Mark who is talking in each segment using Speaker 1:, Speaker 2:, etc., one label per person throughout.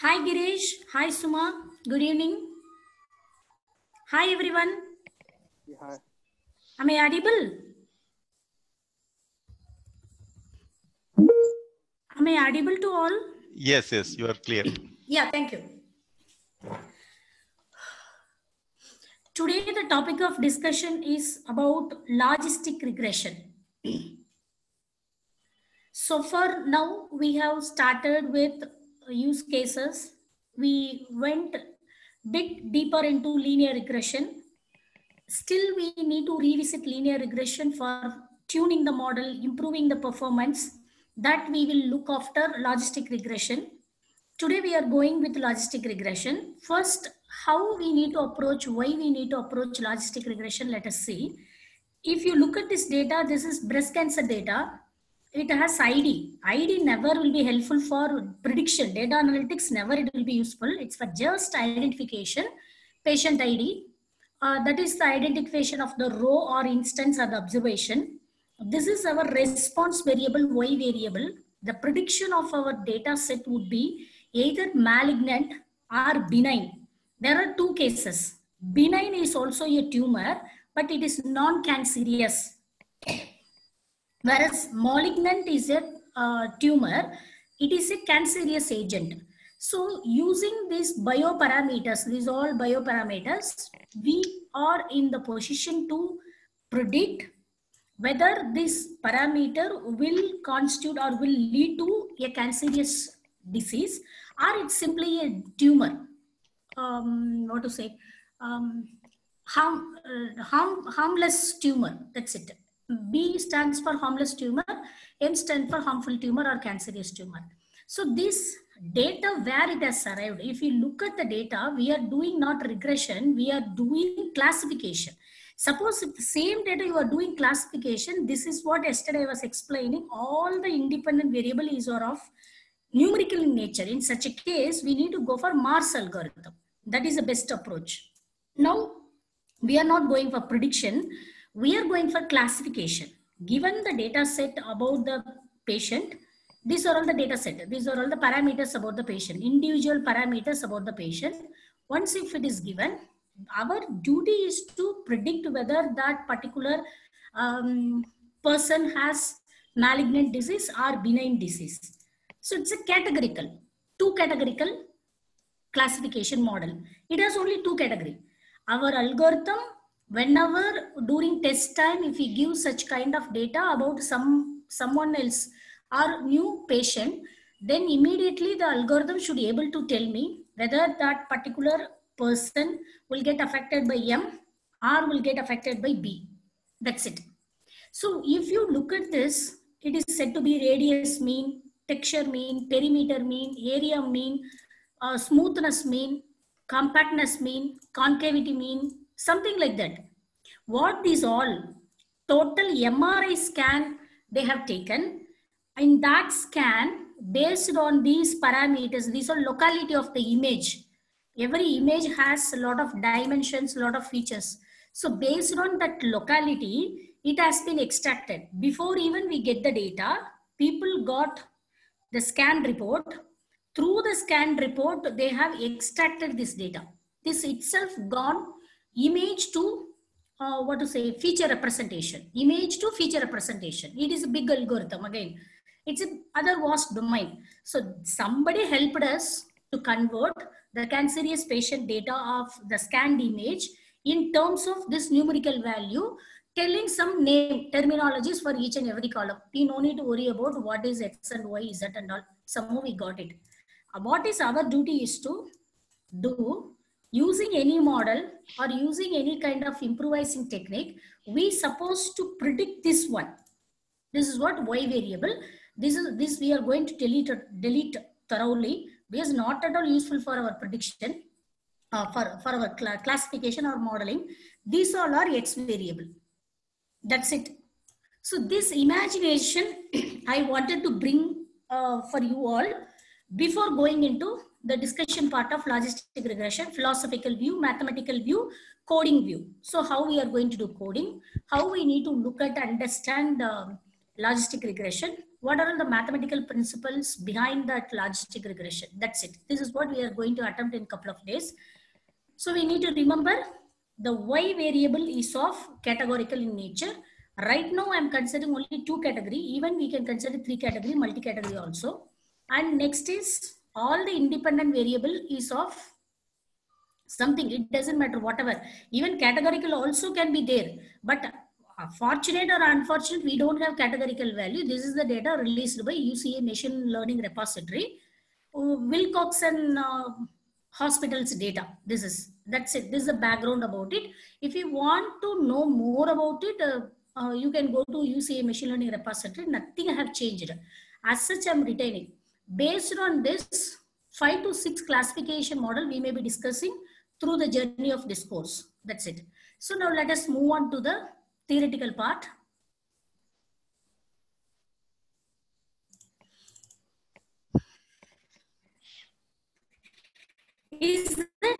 Speaker 1: Hi Girish. Hi Suma. Good evening. Hi everyone.
Speaker 2: Yeah,
Speaker 1: Am I audible? Am I audible to all?
Speaker 3: Yes, yes, you are clear.
Speaker 1: Yeah, thank you. Today, the topic of discussion is about logistic regression. so far now, we have started with use cases. We went bit deeper into linear regression. Still, we need to revisit linear regression for tuning the model, improving the performance. That we will look after logistic regression. Today we are going with logistic regression. First, how we need to approach, why we need to approach logistic regression, let us see. If you look at this data, this is breast cancer data. It has ID. ID never will be helpful for prediction. Data analytics never it will be useful. It's for just identification. Patient ID. Uh, that is the identification of the row or instance or the observation. This is our response variable, Y variable. The prediction of our data set would be either malignant or benign. There are two cases. Benign is also a tumor, but it is non-cancerous. Whereas malignant is a uh, tumor, it is a cancerous agent. So using these bioparameters, these all bioparameters, we are in the position to predict whether this parameter will constitute or will lead to a cancerous disease or it's simply a tumor. Um, what to say? Um, harm, uh, harm, harmless tumor. That's it. B stands for harmless tumor. M stands for harmful tumor or cancerous tumor. So this data where it has arrived, if you look at the data, we are doing not regression, we are doing classification. Suppose if the same data you are doing classification, this is what yesterday I was explaining, all the independent variable is are of numerical in nature. In such a case, we need to go for Mars algorithm. That is the best approach. Now, we are not going for prediction. We are going for classification. Given the data set about the patient, these are all the data set. These are all the parameters about the patient, individual parameters about the patient. Once if it is given, our duty is to predict whether that particular um, person has malignant disease or benign disease. So it's a categorical, two categorical classification model. It has only two category. Our algorithm, whenever during test time, if we give such kind of data about some someone else or new patient, then immediately the algorithm should be able to tell me whether that particular person will get affected by M or will get affected by B. That's it. So if you look at this, it is said to be radius mean, texture mean, perimeter mean, area mean, uh, smoothness mean, compactness mean, concavity mean, something like that. What these all total MRI scan they have taken in that scan based on these parameters, these are locality of the image. Every image has a lot of dimensions, a lot of features. So based on that locality, it has been extracted. Before even we get the data, people got the scan report. Through the scan report, they have extracted this data. This itself gone image to uh, what to say feature representation. Image to feature representation. It is a big algorithm again. It's a other vast domain. So somebody helped us to convert the cancerous patient data of the scanned image in terms of this numerical value telling some name terminologies for each and every column. We no need to worry about what is X and Y, Z and all. Somehow we got it. What is our duty is to do using any model or using any kind of improvising technique, we supposed to predict this one. This is what Y variable. This is this we are going to delete delete thoroughly because not at all useful for our prediction, uh, for, for our cl classification or modeling. These all are X variable. That's it. So this imagination I wanted to bring uh, for you all before going into the discussion part of logistic regression, philosophical view, mathematical view, coding view. So how we are going to do coding, how we need to look at understand uh, logistic regression, what are the mathematical principles behind that logistic regression. That's it. This is what we are going to attempt in a couple of days. So we need to remember the y variable is of categorical in nature. Right now I'm considering only two category. Even we can consider three category, multi-category also. And next is all the independent variable is of something. It doesn't matter whatever. Even categorical also can be there. But fortunate or unfortunate, we don't have categorical value. This is the data released by UCI Machine Learning Repository. Wilcox and uh, hospitals data. This is, that's it. This is the background about it. If you want to know more about it, uh, uh, you can go to UCI Machine Learning Repository. Nothing have changed. As such, I'm retaining. Based on this five to six classification model, we may be discussing through the journey of this course. That's it. So now let us move on to the theoretical part. Is that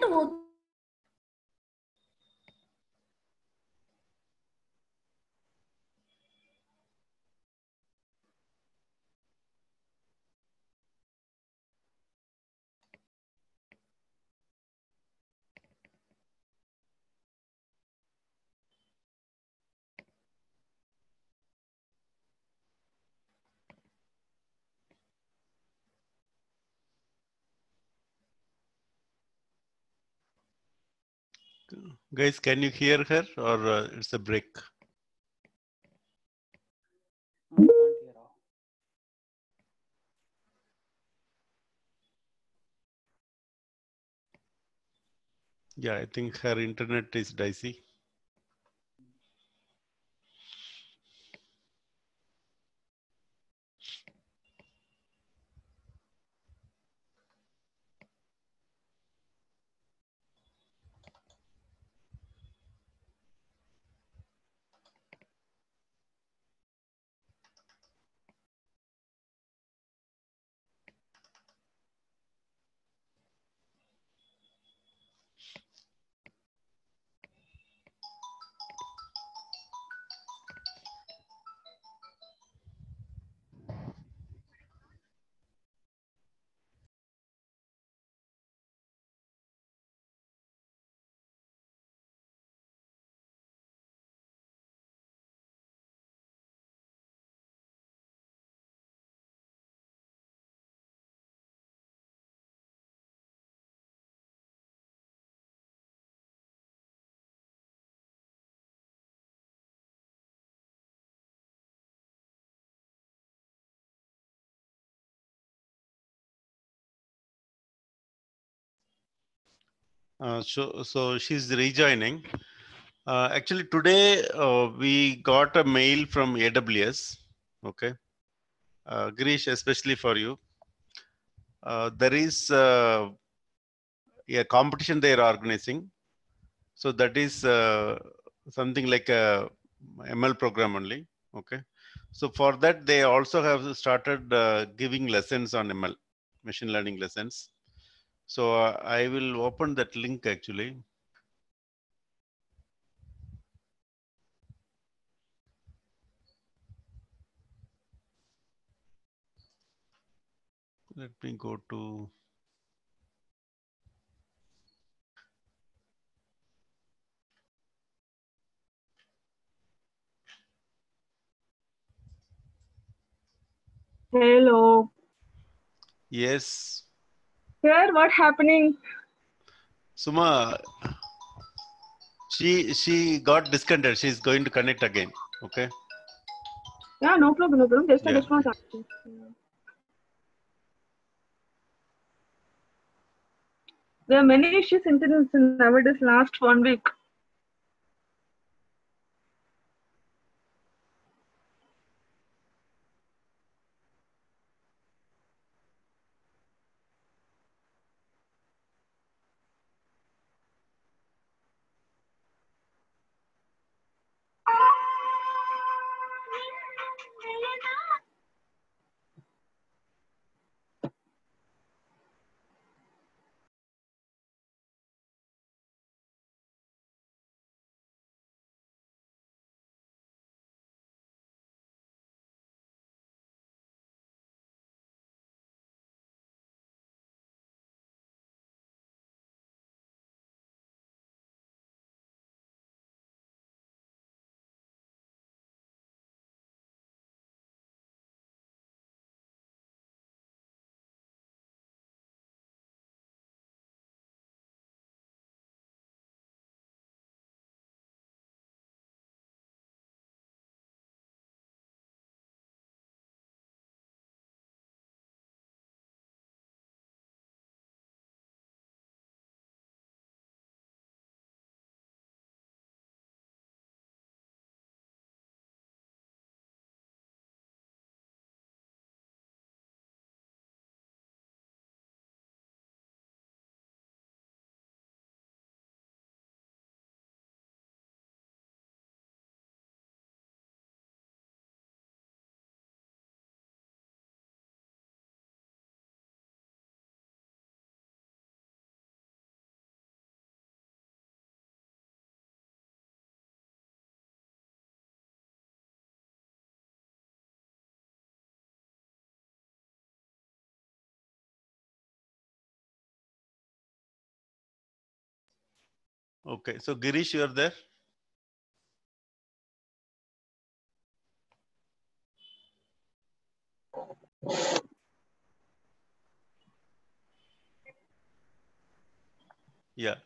Speaker 2: Guys, can you hear her or uh, it's a break? Yeah, I think her internet is dicey. Uh, so, so she's rejoining. Uh, actually, today uh, we got a mail from AWS. Okay, uh, especially for you. Uh, there is uh, a competition they are organizing. So that is something like a ML program only. Okay. So for that, they also have started giving lessons on ML, machine learning lessons. So uh, I will open that link actually. Let me go to.
Speaker 3: Hello.
Speaker 2: Yes,
Speaker 3: Sir, what happening?
Speaker 2: Suma, she she got disconnected. She's going to connect again. Okay.
Speaker 3: Yeah, no problem, no problem. Just I
Speaker 2: Yeah.
Speaker 3: just want to ask you. There are many issues in nowadays last one week.
Speaker 2: Okay, so Girish, you are there? Yeah.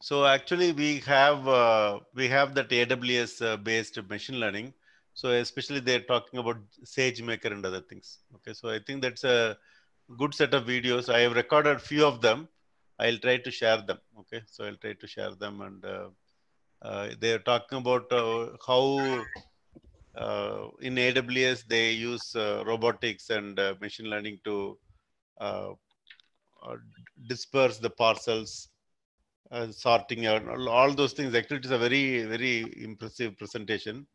Speaker 2: So actually we have uh, we have that AWS uh, based machine learning. So especially they're talking about SageMaker and other things. Okay, so I think that's a good set of videos. I have recorded a few of them. I'll try to share them. Okay, so I'll try to share them and uh, uh, they're talking about uh, how uh, in AWS they use uh, robotics and uh, machine learning to disperse the parcels, sorting out all- all those things. Actually, it is a very very impressive presentation.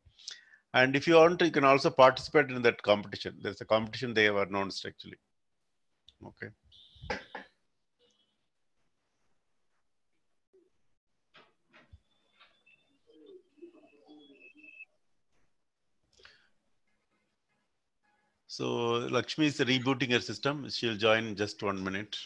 Speaker 2: And if you want, you can also participate in that competition. There's a competition they have announced actually. Okay. So Lakshmi is rebooting her system. She'll join in just one minute.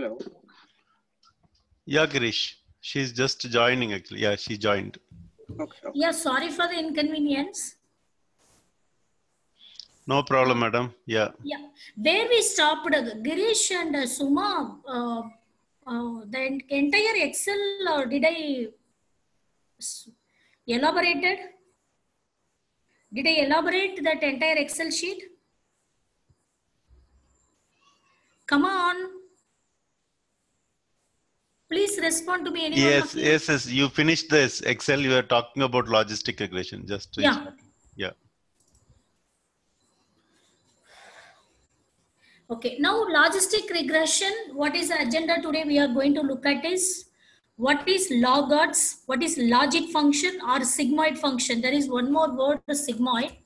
Speaker 4: Hello.
Speaker 2: Yeah, Girish. She's just joining actually. Yeah, she joined.
Speaker 4: Okay. okay.
Speaker 1: Yeah, sorry for the inconvenience.
Speaker 2: No problem, madam. Yeah.
Speaker 1: Yeah, where we stopped, Girish and uh, Suma, uh, uh, the entire Excel, uh, did I s- elaborated? Did I elaborate that entire Excel sheet? Come on. Please respond to me. Anyone
Speaker 2: Yes, yes, yes. You finished this Excel. You are talking about logistic regression. Just to
Speaker 1: Yeah.
Speaker 2: yeah.
Speaker 1: Okay, now logistic regression. What is the agenda today? We are going to look at is what is logits, what is logic function or sigmoid function. There is one more word, the sigmoid.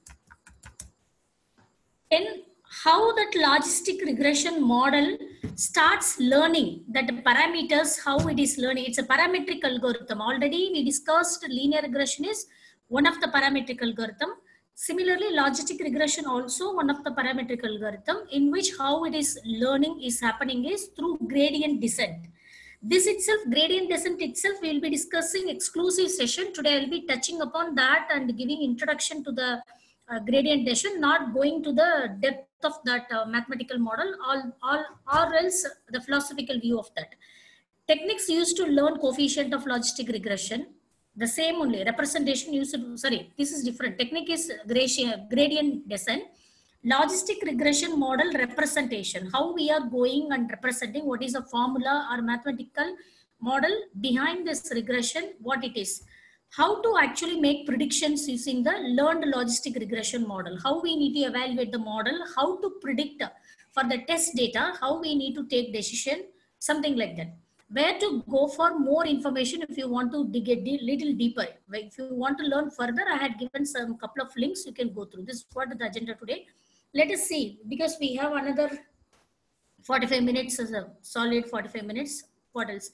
Speaker 1: Then how that logistic regression model starts learning that parameters, how it is learning. It's a parametric algorithm. Already we discussed linear regression is one of the parametric algorithm. Similarly, logistic regression also one of the parametric algorithm in which how it is learning is happening is through gradient descent. This itself, gradient descent itself, we will be discussing exclusive session. Today I will be touching upon that and giving introduction to the uh, gradient descent, not going to the depth of that uh, mathematical model, all, all, or else the philosophical view of that. Techniques used to learn coefficient of logistic regression the same only. Representation used to, sorry this is different. Technique is gradient descent. Logistic regression model representation. How we are going and representing what is a formula or mathematical model behind this regression what it is how to actually make predictions using the learned logistic regression model how we need to evaluate the model how to predict for the test data how we need to take decision something like that where to go for more information if you want to dig a little deeper. If you want to learn further, I had given some couple of links you can go through. This is what the agenda today. Let us see, because we have another 45 minutes as a solid 45 minutes. What else?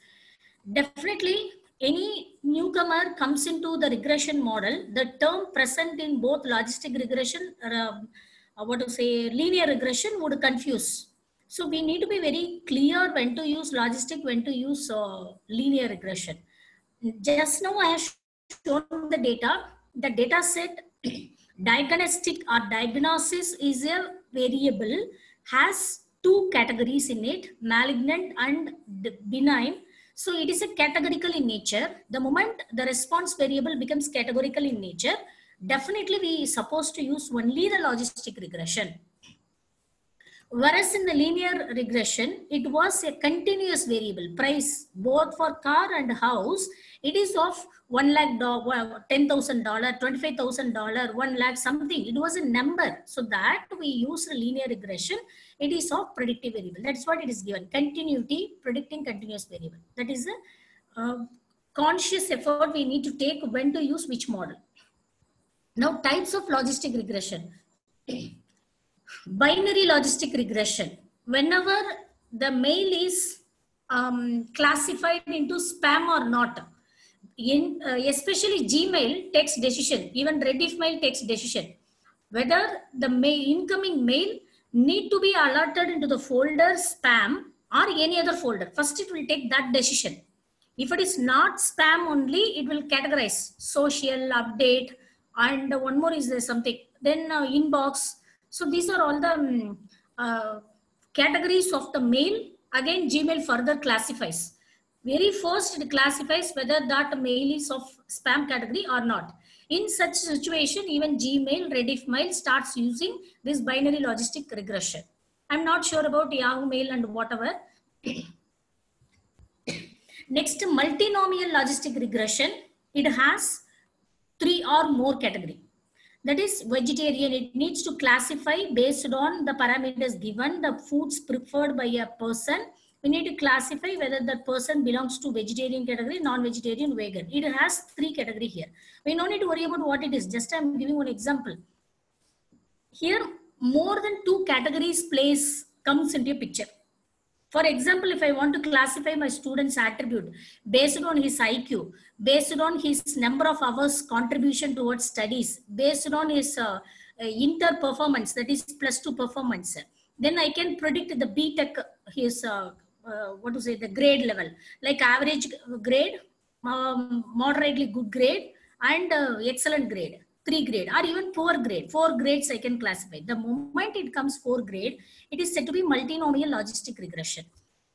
Speaker 1: Definitely, any newcomer comes into the regression model, the term present in both logistic regression, uh, what to say, linear regression would confuse so we need to be very clear when to use logistic, when to use uh, linear regression. Just now I have shown the data. The data set diagnostic or diagnosis is a variable has two categories in it, malignant and benign. So it is a categorical in nature. The moment the response variable becomes categorical in nature, definitely we are supposed to use only the logistic regression Whereas in the linear regression, it was a continuous variable price both for car and house. It is of one lakh dollar, uh, ten thousand dollar, twenty five thousand dollar, one lakh something. It was a number. So that we use linear regression. It is of predictive variable. That's what it is given. Continuity predicting continuous variable. That is a uh, conscious effort we need to take when to use which model. Now types of logistic regression binary logistic regression. Whenever the mail is um, classified into spam or not, in, uh, especially Gmail takes decision, even Rediff mail takes decision. Whether the mail, incoming mail need to be alerted into the folder spam or any other folder. First, it will take that decision. If it is not spam only, it will categorize social update and one more is there something. Then uh, inbox, so these are all the um, uh, categories of the mail. Again, Gmail further classifies. Very first, it classifies whether that mail is of spam category or not. In such situation, even Gmail, Rediff Mail starts using this binary logistic regression. I'm not sure about Yahoo Mail and whatever. Next, multinomial logistic regression. It has three or more category that is vegetarian it needs to classify based on the parameters given the foods preferred by a person we need to classify whether that person belongs to vegetarian category non-vegetarian vegan. It has three category here. We no need to worry about what it is. Just i'm giving one example. Here more than two categories place comes into a picture. For example, if I want to classify my student's attribute based on his IQ, based on his number of hours contribution towards studies, based on his uh, inter performance, that is plus two performance, then I can predict the BTech, his, uh, uh, what to say, the grade level, like average grade, um, moderately good grade, and uh, excellent grade three grade or even four grade. Four grades I can classify. The moment it comes four grade, it is said to be multinomial logistic regression.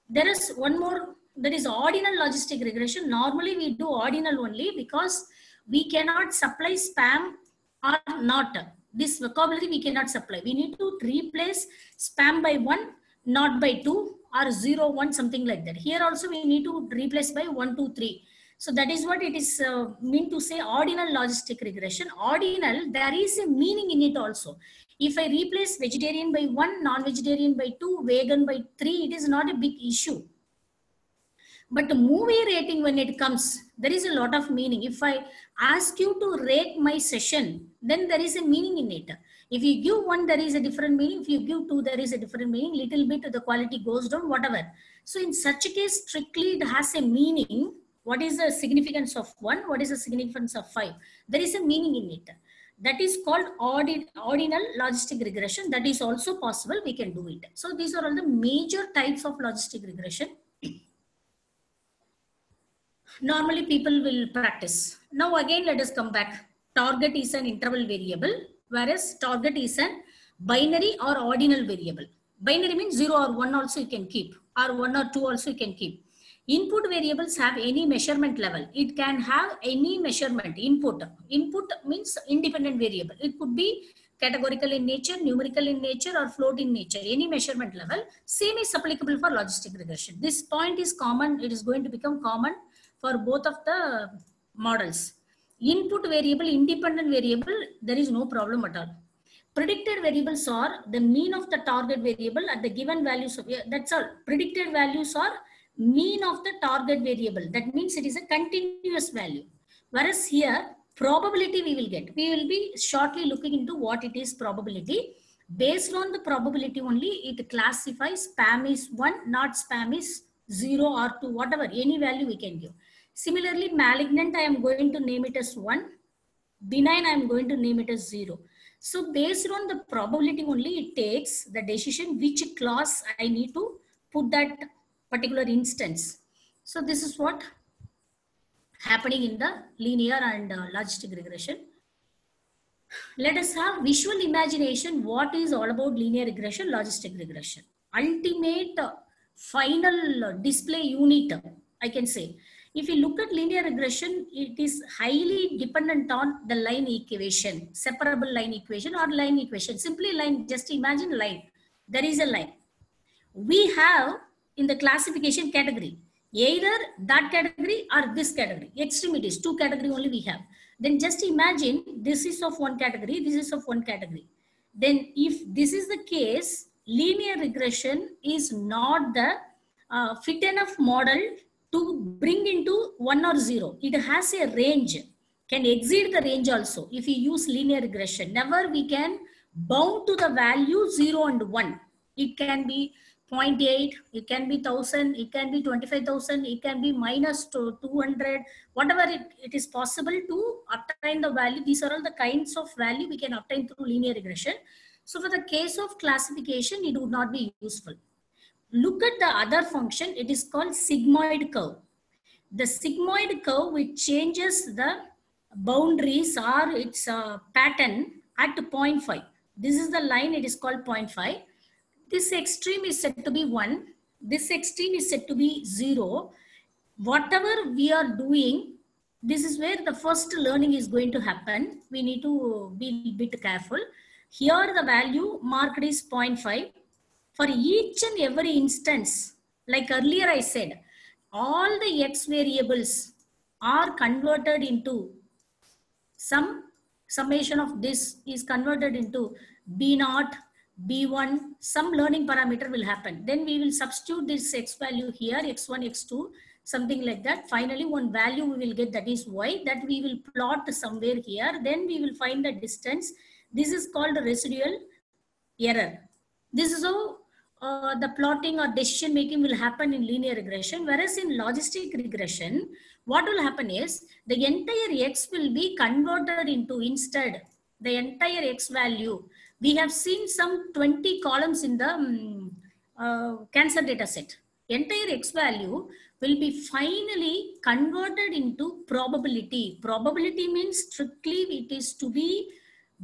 Speaker 1: There is one more, there is ordinal logistic regression. Normally we do ordinal only because we cannot supply spam or not. This vocabulary we cannot supply. We need to replace spam by one, not by two or zero, one, something like that. Here also we need to replace by one, two, three. So that is what it is uh, mean to say ordinal logistic regression. Ordinal, there is a meaning in it also. If I replace vegetarian by one, non-vegetarian by two, vegan by three, it is not a big issue. But the movie rating, when it comes, there is a lot of meaning. If I ask you to rate my session, then there is a meaning in it. If you give one, there is a different meaning. If you give two, there is a different meaning. Little bit, the quality goes down, whatever. So in such a case, strictly it has a meaning. What is the significance of one? What is the significance of five? There is a meaning in it. That is called ordin ordinal logistic regression. That is also possible. We can do it. So these are all the major types of logistic regression. Normally people will practice. Now again, let us come back. Target is an interval variable, whereas target is an binary or ordinal variable. Binary means 0 or 1 also you can keep, or 1 or 2 also you can keep. Input variables have any measurement level. It can have any measurement input. Input means independent variable. It could be categorical in nature, numerical in nature, or float in nature. Any measurement level. Same is applicable for logistic regression. This point is common. It is going to become common for both of the models. Input variable, independent variable, there is no problem at all. Predicted variables are the mean of the target variable at the given values of, that's all. Predicted values are mean of the target variable. That means it is a continuous value. Whereas here, probability we will get. We will be shortly looking into what it is probability. Based on the probability only, it classifies spam is 1, not spam is 0 or 2, whatever, any value we can give. Similarly, malignant, I am going to name it as 1. Benign, I am going to name it as 0. So based on the probability only, it takes the decision which class I need to put that particular instance. So this is what happening in the linear and uh, logistic regression. Let us have visual imagination. What is all about linear regression, logistic regression? Ultimate uh, final display unit, I can say. If you look at linear regression, it is highly dependent on the line equation, separable line equation or line equation. Simply line, just imagine line. There is a line. We have in the classification category, either that category or this category, extremities, two category only we have. Then just imagine this is of one category, this is of one category. Then if this is the case, linear regression is not the uh, fit enough model to bring into one or zero. It has a range, can exceed the range also if you use linear regression. Never we can bound to the value zero and one. It can be 0.8, it can be 1000, it can be 25,000, it can be 200, whatever it, it is possible to obtain the value. These are all the kinds of value we can obtain through linear regression. So for the case of classification, it would not be useful. Look at the other function, it is called sigmoid curve. The sigmoid curve which changes the boundaries or its uh, pattern at 0.5. This is the line, it is called 0.5 this extreme is said to be 1, this extreme is said to be 0. Whatever we are doing, this is where the first learning is going to happen. We need to be a bit careful. Here the value marked is 0.5. For each and every instance, like earlier I said, all the x variables are converted into some summation of this is converted into b naught b1 some learning parameter will happen. Then we will substitute this x value here x1 x2 something like that. Finally one value we will get that is y that we will plot somewhere here. Then we will find the distance. This is called residual error. This is how uh, the plotting or decision making will happen in linear regression whereas in logistic regression what will happen is the entire x will be converted into instead the entire x value we have seen some 20 columns in the um, uh, cancer data set. Entire X value will be finally converted into probability. Probability means strictly it is to be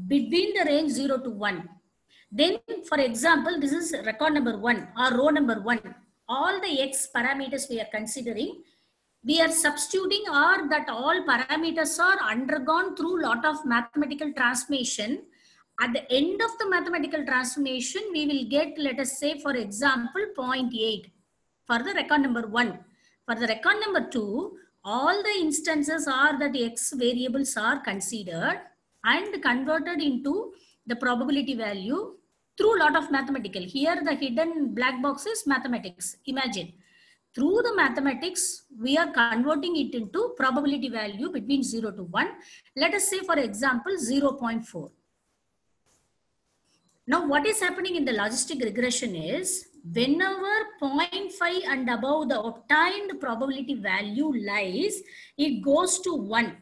Speaker 1: between the range 0 to 1. Then, for example, this is record number 1 or row number 1. All the X parameters we are considering, we are substituting or that all parameters are undergone through lot of mathematical transformation at the end of the mathematical transformation, we will get, let us say, for example, 0.8 for the record number one. For the record number two, all the instances are that x variables are considered and converted into the probability value through a lot of mathematical. Here the hidden black box is mathematics. Imagine through the mathematics, we are converting it into probability value between 0 to 1. Let us say, for example, 0.4. Now, what is happening in the logistic regression is whenever 0.5 and above the obtained probability value lies, it goes to 1.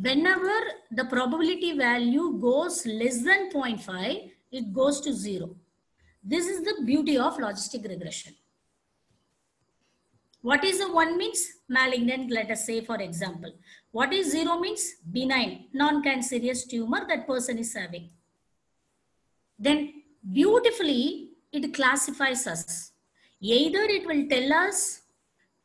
Speaker 1: Whenever the probability value goes less than 0.5, it goes to 0. This is the beauty of logistic regression. What is the one means? Malignant, let us say, for example. What is zero means? Benign, non-cancerous tumor that person is having. Then beautifully, it classifies us. Either it will tell us,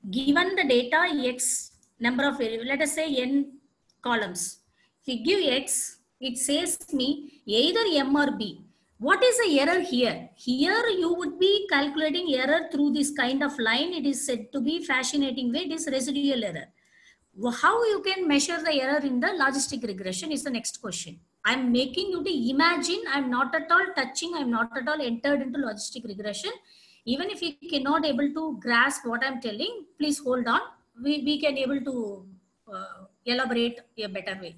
Speaker 1: given the data x number of, let us say n columns. If you give x, it says me either m or b. What is the error here? Here you would be calculating error through this kind of line. It is said to be fascinating way. It is residual error. How you can measure the error in the logistic regression is the next question. I'm making you to imagine I'm not at all touching, I'm not at all entered into logistic regression. Even if you cannot able to grasp what I'm telling, please hold on. We, we can able to uh, elaborate a better way.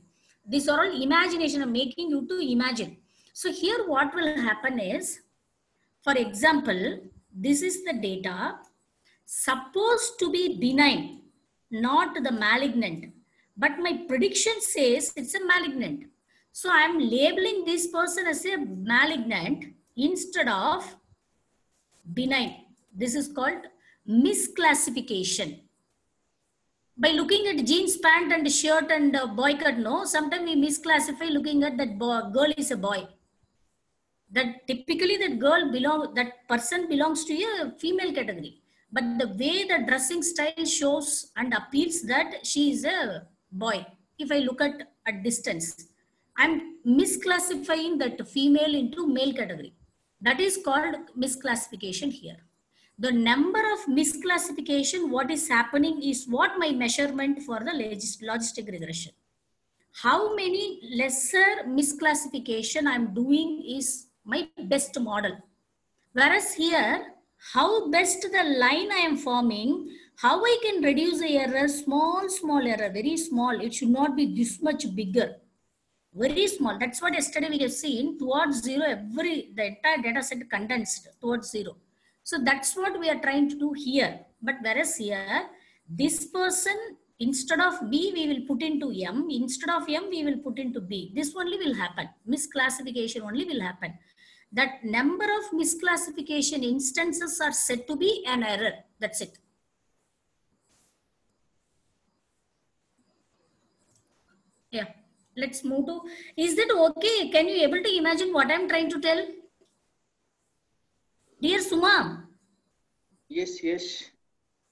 Speaker 1: These are all imagination. I'm making you to imagine. So here what will happen is, for example, this is the data supposed to be benign, not the malignant. But my prediction says it's a malignant. So I'm labeling this person as a malignant instead of benign. This is called misclassification. By looking at jeans, pant and shirt and uh, boy cut, no, sometimes we misclassify looking at that boy, girl is a boy. That typically that girl belong that person belongs to a female category. But the way the dressing style shows and appeals that she is a boy if i look at a distance. I'm misclassifying that female into male category. That is called misclassification here the number of misclassification what is happening is what my measurement for the logistic regression how many lesser misclassification i'm doing is my best model. Whereas here, how best the line I am forming, how I can reduce the error, small, small error, very small. It should not be this much bigger. Very small. That's what yesterday we have seen towards zero, every, the entire data set condensed towards zero. So that's what we are trying to do here. But whereas here, this person, instead of B, we will put into M. Instead of M, we will put into B. This only will happen. Misclassification only will happen that number of misclassification instances are said to be an error. That's it. Yeah, let's move to, is that okay? Can you able to imagine what I'm trying to tell? Dear Suma.
Speaker 4: Yes, yes.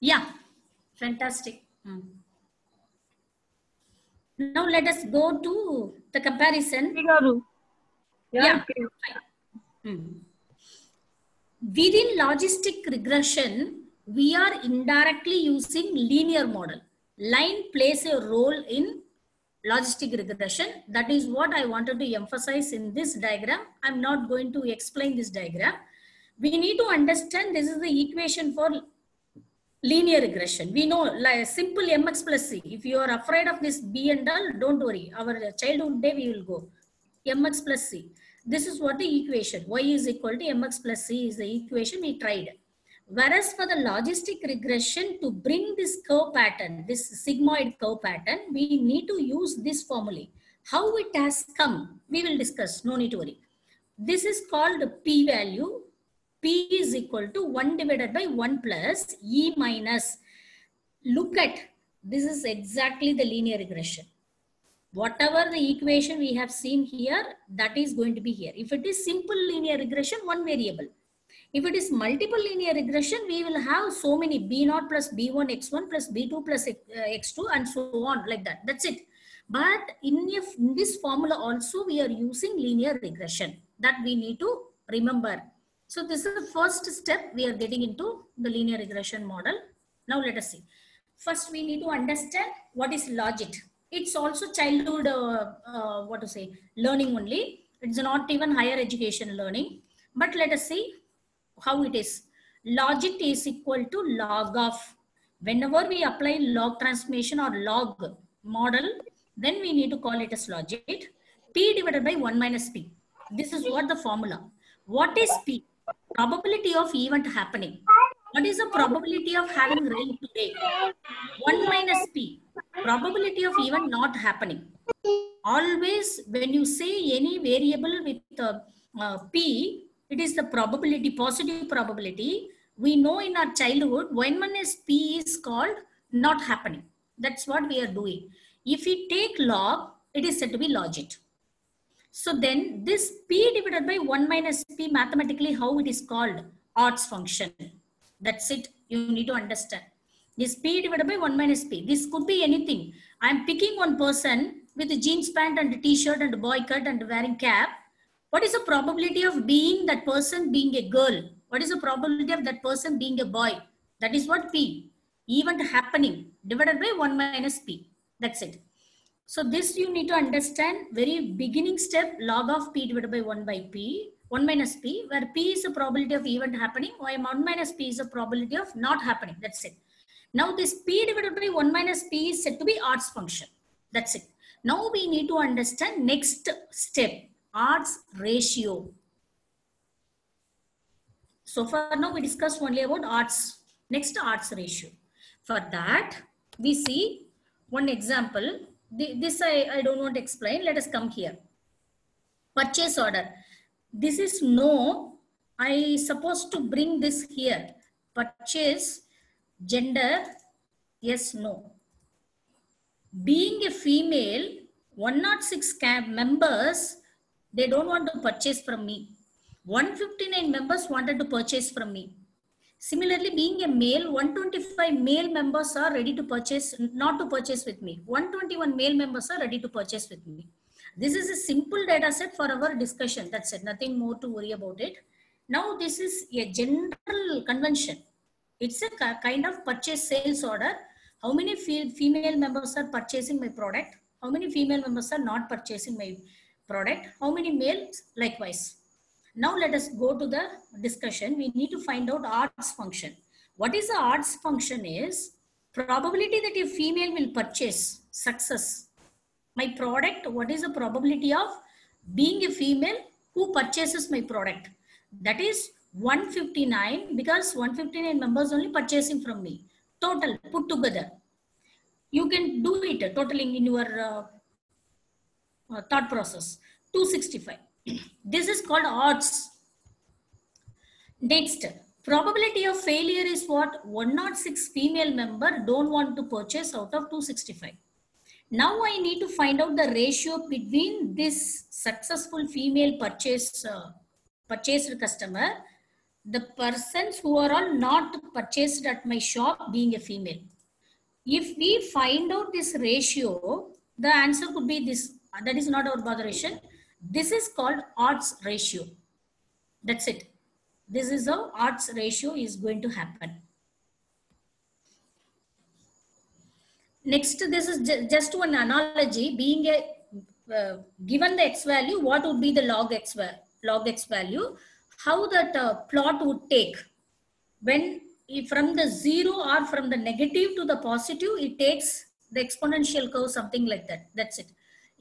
Speaker 1: Yeah, fantastic. Hmm. Now let us go to the comparison.
Speaker 3: Yeah.
Speaker 1: Yeah. Hmm. Within logistic regression, we are indirectly using linear model. Line plays a role in logistic regression. That is what I wanted to emphasize in this diagram. I'm not going to explain this diagram. We need to understand this is the equation for linear regression. We know like simple mx plus c. If you are afraid of this b and all, don't worry. Our childhood day we will go. mx plus c. This is what the equation. y is equal to mx plus c is the equation we tried. Whereas for the logistic regression to bring this curve pattern, this sigmoid curve pattern, we need to use this formula. How it has come, we will discuss, no need to worry. This is called p-value. P is equal to 1 divided by 1 plus E minus. Look at, this is exactly the linear regression whatever the equation we have seen here, that is going to be here. If it is simple linear regression, one variable. If it is multiple linear regression, we will have so many b naught plus b1 x1 plus b2 plus x2 uh, and so on like that. That's it. But in, in this formula also, we are using linear regression that we need to remember. So this is the first step we are getting into the linear regression model. Now let us see. First, we need to understand what is logit. It's also childhood, uh, uh, what to say, learning only. It's not even higher education learning. But let us see how it is. Logit is equal to log of. Whenever we apply log transformation or log model, then we need to call it as logit. P divided by 1 minus P. This is what the formula. What is P? Probability of event happening. What is the probability of having rain today? 1 minus P. Probability of event not happening. Always when you say any variable with uh, uh, P, it is the probability, positive probability. We know in our childhood, 1 minus P is called not happening. That's what we are doing. If we take log, it is said to be logit. So then this P divided by 1 minus P mathematically how it is called odds function. That's it. You need to understand. This P divided by 1 minus P. This could be anything. I'm picking one person with a jeans pant and a t-shirt and a boy cut and wearing cap. What is the probability of being that person being a girl? What is the probability of that person being a boy? That is what P. Event happening divided by 1 minus P. That's it. So this you need to understand very beginning step log of P divided by 1 by P, 1 minus P, where P is the probability of event happening, while 1 minus P is the probability of not happening. That's it. Now this P divided by 1 minus P is said to be odds function. That's it. Now we need to understand next step, odds ratio. So far now we discussed only about odds, next odds ratio. For that, we see one example. This I, I don't want to explain. Let us come here. Purchase order. This is no. I supposed to bring this here. Purchase, gender, yes, no. Being a female, 106 camp members, they don't want to purchase from me. 159 members wanted to purchase from me. Similarly, being a male, 125 male members are ready to purchase, not to purchase with me. 121 male members are ready to purchase with me. This is a simple data set for our discussion. That's it. Nothing more to worry about it. Now, this is a general convention. It's a kind of purchase sales order. How many female members are purchasing my product? How many female members are not purchasing my product? How many males? Likewise. Now let us go to the discussion. We need to find out odds function. What is the odds function is probability that a female will purchase success. My product, what is the probability of being a female who purchases my product? That is 159 because 159 members only purchasing from me. Total put together. You can do it totaling in your uh, uh, thought process. 265. This is called odds. Next, probability of failure is what 106 female member don't want to purchase out of 265. Now I need to find out the ratio between this successful female purchase uh, purchased customer, the persons who are all not purchased at my shop being a female. If we find out this ratio, the answer could be this. That is not our botheration. This is called odds ratio. That's it. This is how odds ratio is going to happen. Next, this is ju just one analogy. Being a uh, given the x value, what would be the log x log x value? How that uh, plot would take when from the zero or from the negative to the positive, it takes the exponential curve, something like that. That's it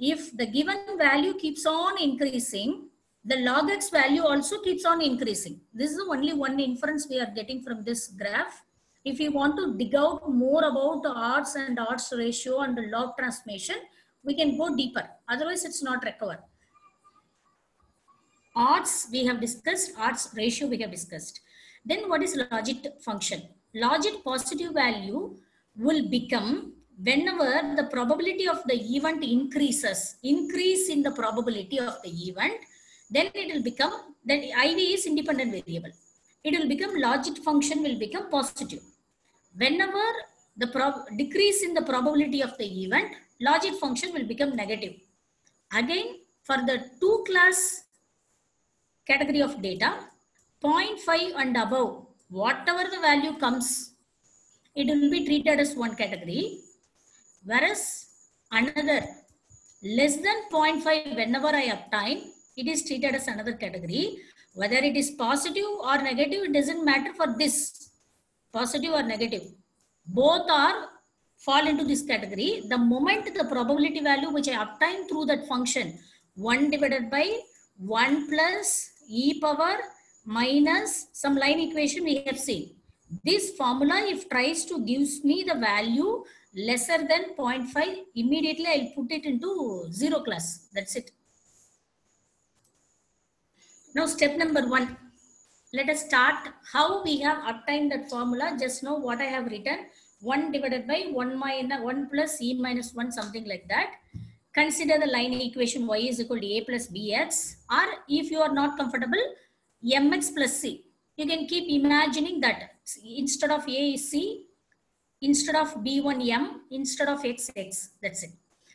Speaker 1: if the given value keeps on increasing, the log x value also keeps on increasing. This is the only one inference we are getting from this graph. If you want to dig out more about the odds and odds ratio and the log transformation, we can go deeper. Otherwise, it's not recovered. Odds we have discussed, odds ratio we have discussed. Then what is logit function? Logit positive value will become whenever the probability of the event increases, increase in the probability of the event, then it will become, then IV is independent variable. It will become logit function will become positive. Whenever the decrease in the probability of the event, logit function will become negative. Again, for the two class category of data, 0.5 and above, whatever the value comes, it will be treated as one category. Whereas another less than 0.5 whenever I obtain, it is treated as another category. Whether it is positive or negative, it doesn't matter for this. Positive or negative. Both are fall into this category. The moment the probability value which I obtain through that function 1 divided by 1 plus e power minus some line equation we have seen. This formula if tries to gives me the value lesser than 0.5 immediately I'll put it into zero class. That's it. Now step number one. Let us start how we have obtained that formula. Just know what I have written. 1 divided by 1 minus 1 plus e minus 1 something like that. Consider the line equation y is equal to a plus bx or if you are not comfortable mx plus c. You can keep imagining that instead of a is c, instead of b1m, instead of x, x. That's it.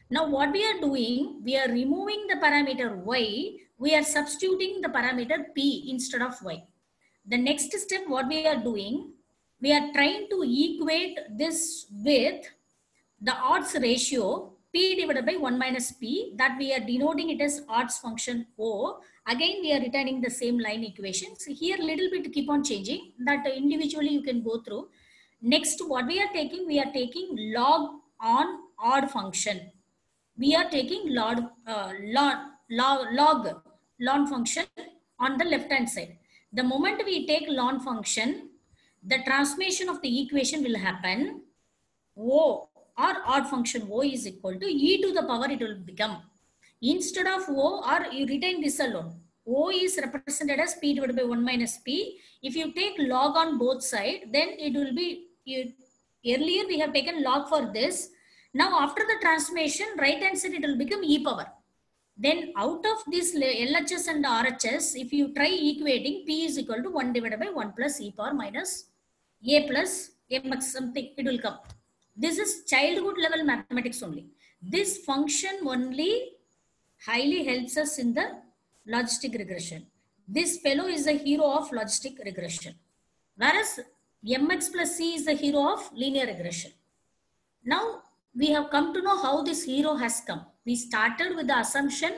Speaker 1: Now what we are doing, we are removing the parameter y, we are substituting the parameter p instead of y. The next step what we are doing, we are trying to equate this with the odds ratio p divided by 1 minus p that we are denoting it as odds function o. Again, we are returning the same line equations. Here little bit keep on changing that individually you can go through. Next, what we are taking, we are taking log on odd function. We are taking log, uh, log, log, log, function on the left hand side. The moment we take log function, the transformation of the equation will happen. O or odd function O is equal to e to the power it will become. Instead of O or you retain this alone. O is represented as P divided by 1 minus P. If you take log on both sides, then it will be, you, earlier we have taken log for this. Now after the transformation, right hand side it will become e power. Then out of this LHS and RHS, if you try equating, P is equal to 1 divided by 1 plus e power minus a plus mx something, it will come. This is childhood level mathematics only. This function only highly helps us in the logistic regression. This fellow is the hero of logistic regression. Whereas mx plus c is the hero of linear regression. Now we have come to know how this hero has come. We started with the assumption.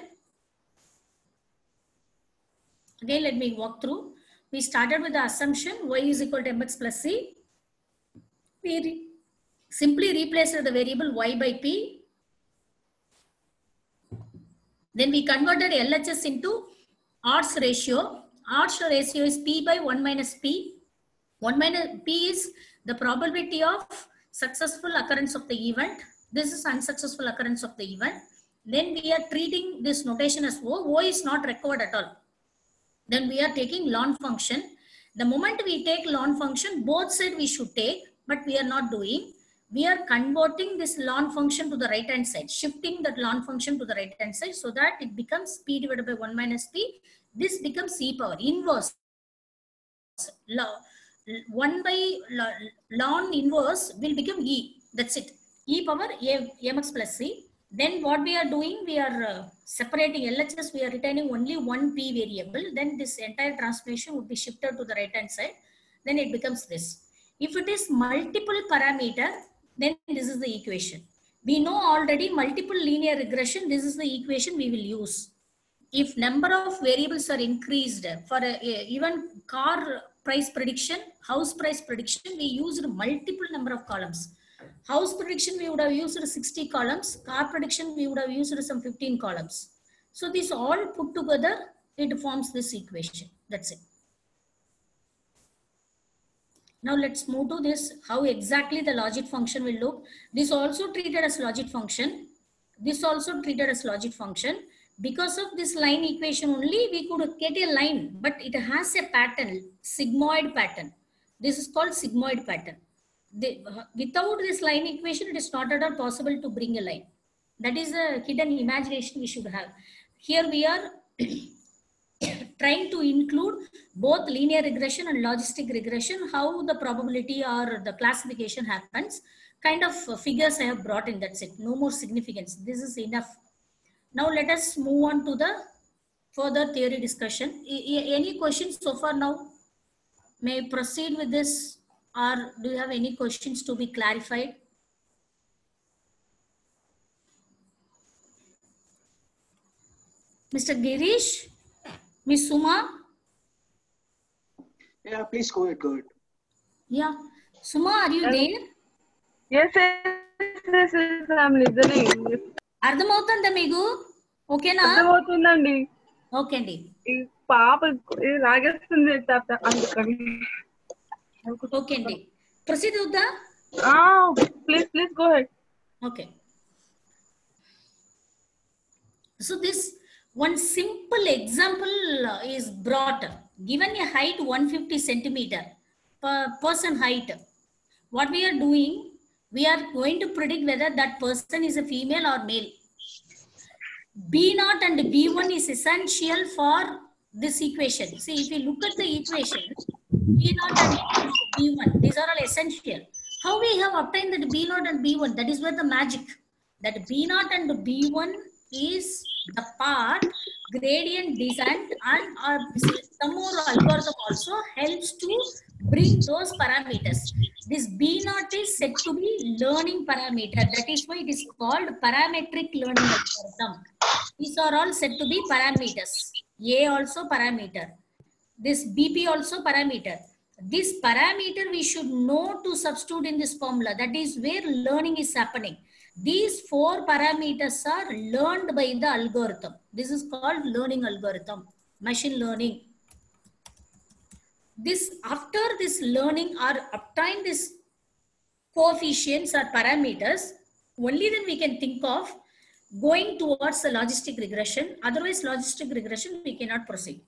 Speaker 1: Again, let me walk through. We started with the assumption y is equal to mx plus c. We re simply replaced the variable y by p. Then we converted LHS into odds ratio. Odds ratio is p by 1 minus p. 1 minus p is the probability of successful occurrence of the event. This is unsuccessful occurrence of the event. Then we are treating this notation as O. O is not required at all. Then we are taking ln function. The moment we take ln function, both side we should take, but we are not doing. We are converting this ln function to the right hand side, shifting that ln function to the right hand side so that it becomes p divided by 1 minus p. This becomes e power, inverse. 1 by ln inverse will become e. That's it. e power a, mx plus c. Then what we are doing, we are uh, separating LHS, we are retaining only one p variable. Then this entire transformation would be shifted to the right hand side. Then it becomes this. If it is multiple parameter, then this is the equation. We know already multiple linear regression, this is the equation we will use. If number of variables are increased for a, a, even car price prediction, house price prediction, we used multiple number of columns. House prediction, we would have used 60 columns. Car prediction, we would have used some 15 columns. So this all put together, it forms this equation. That's it. Now let's move to this, how exactly the logit function will look. This also treated as logit function. This also treated as logit function. Because of this line equation only, we could get a line, but it has a pattern, sigmoid pattern. This is called sigmoid pattern. The, without this line equation, it is not at all possible to bring a line. That is a hidden imagination we should have. Here we are trying to include both linear regression and logistic regression, how the probability or the classification happens. Kind of figures I have brought in, that's it. No more significance. This is enough. Now let us move on to the further theory discussion. Any questions so far now? May proceed with this or do you have any questions to be clarified? Mr. Girish, Miss Suma,
Speaker 4: Yeah, please go ahead, go ahead.
Speaker 1: yeah. Suma, are you there?
Speaker 3: Yes, yes, yes, yes, I'm listening.
Speaker 1: అర్థమవుతుందా మీకు ఓకేనా
Speaker 3: అర్థమవుతుందండి
Speaker 1: okay అండి
Speaker 3: ఈ పాప ఇది లాగేస్తుంది తాత అందుకని
Speaker 1: ఓకే అండి ప్రొసీడ్ అవుతా
Speaker 3: please please go head
Speaker 1: Okay. So this one simple example uh, is brought. Given a height 150 centimeter per person height, what we are doing, we are going to predict whether that person is a female or male. B0 and B1 is essential for this equation. See, if you look at the equation, B0 and B1, these are all essential. How we have obtained that B0 and B1? That is where the magic. That B0 and B1 is the part gradient descent and uh, some more algorithm also helps to bring those parameters. This B0 is said to be learning parameter. That is why it is called parametric learning algorithm. These are all said to be parameters. A also parameter. This BP also parameter. This parameter we should know to substitute in this formula. That is where learning is happening. These four parameters are learned by the algorithm. This is called learning algorithm, machine learning. This after this learning or obtain this coefficients or parameters, only then we can think of going towards the logistic regression. Otherwise, logistic regression we cannot proceed.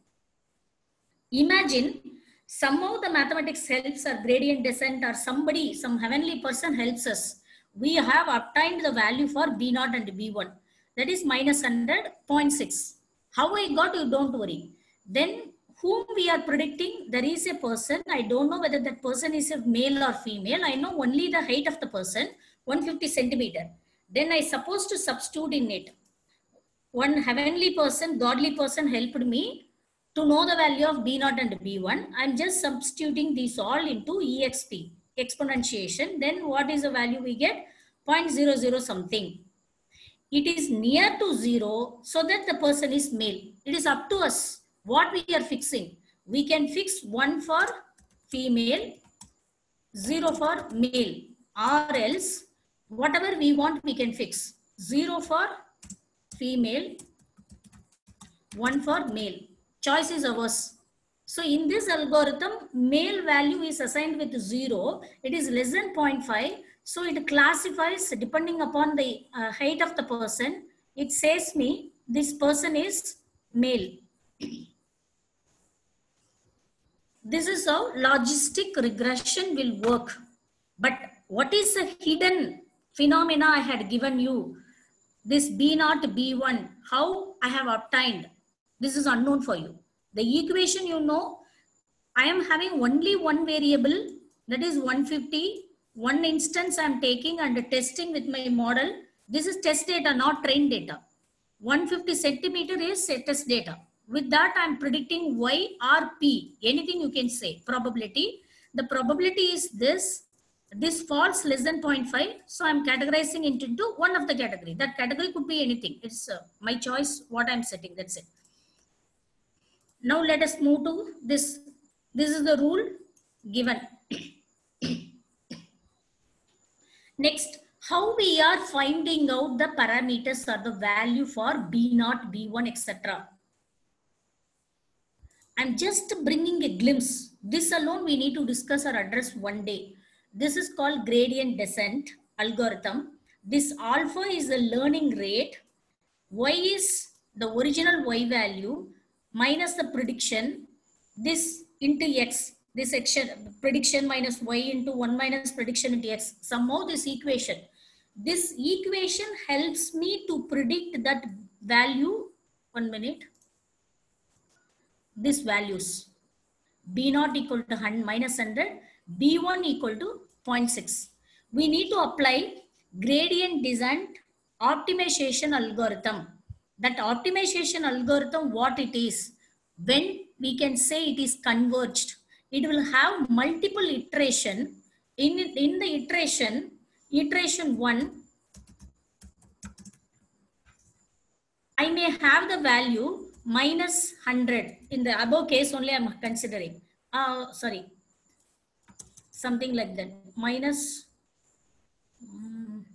Speaker 1: Imagine somehow the mathematics helps or gradient descent or somebody, some heavenly person helps us. We have obtained the value for B0 and B1. That is minus 100.6. How I got, you don't worry. Then whom we are predicting, there is a person. I don't know whether that person is a male or female. I know only the height of the person, 150 centimeter. Then I supposed to substitute in it. One heavenly person, godly person helped me to know the value of B0 and B1, I'm just substituting these all into EXP, exponentiation. Then what is the value we get? 0.00 something. It is near to zero so that the person is male. It is up to us what we are fixing. We can fix one for female, zero for male, or else whatever we want we can fix. Zero for female, one for male choice is ours. So in this algorithm, male value is assigned with zero. It is less than 0.5. So it classifies depending upon the uh, height of the person. It says me this person is male. This is how logistic regression will work. But what is the hidden phenomena I had given you? This B0, B1, how I have obtained this is unknown for you. The equation you know, I am having only one variable that is 150. One instance I am taking and testing with my model. This is test data, not trained data. 150 centimeter is test data. With that, I am predicting Y or P, anything you can say, probability. The probability is this. This falls less than 0.5. So I'm categorizing it into one of the category. That category could be anything. It's uh, my choice, what I'm setting. That's it. Now let us move to this. This is the rule given. Next, how we are finding out the parameters or the value for B0, B1, etc. I'm just bringing a glimpse. This alone we need to discuss or address one day. This is called gradient descent algorithm. This alpha is the learning rate. Y is the original Y value minus the prediction, this into x, this action, prediction minus y into 1 minus prediction into x. Somehow this equation. This equation helps me to predict that value, one minute, these values. B naught equal to 100 minus 100, B1 equal to 0.6. We need to apply gradient descent optimization algorithm that optimization algorithm what it is when we can say it is converged it will have multiple iteration in, in the iteration, iteration one, I may have the value minus 100. In the above case only I'm considering. Uh, sorry. Something like that. Minus mm,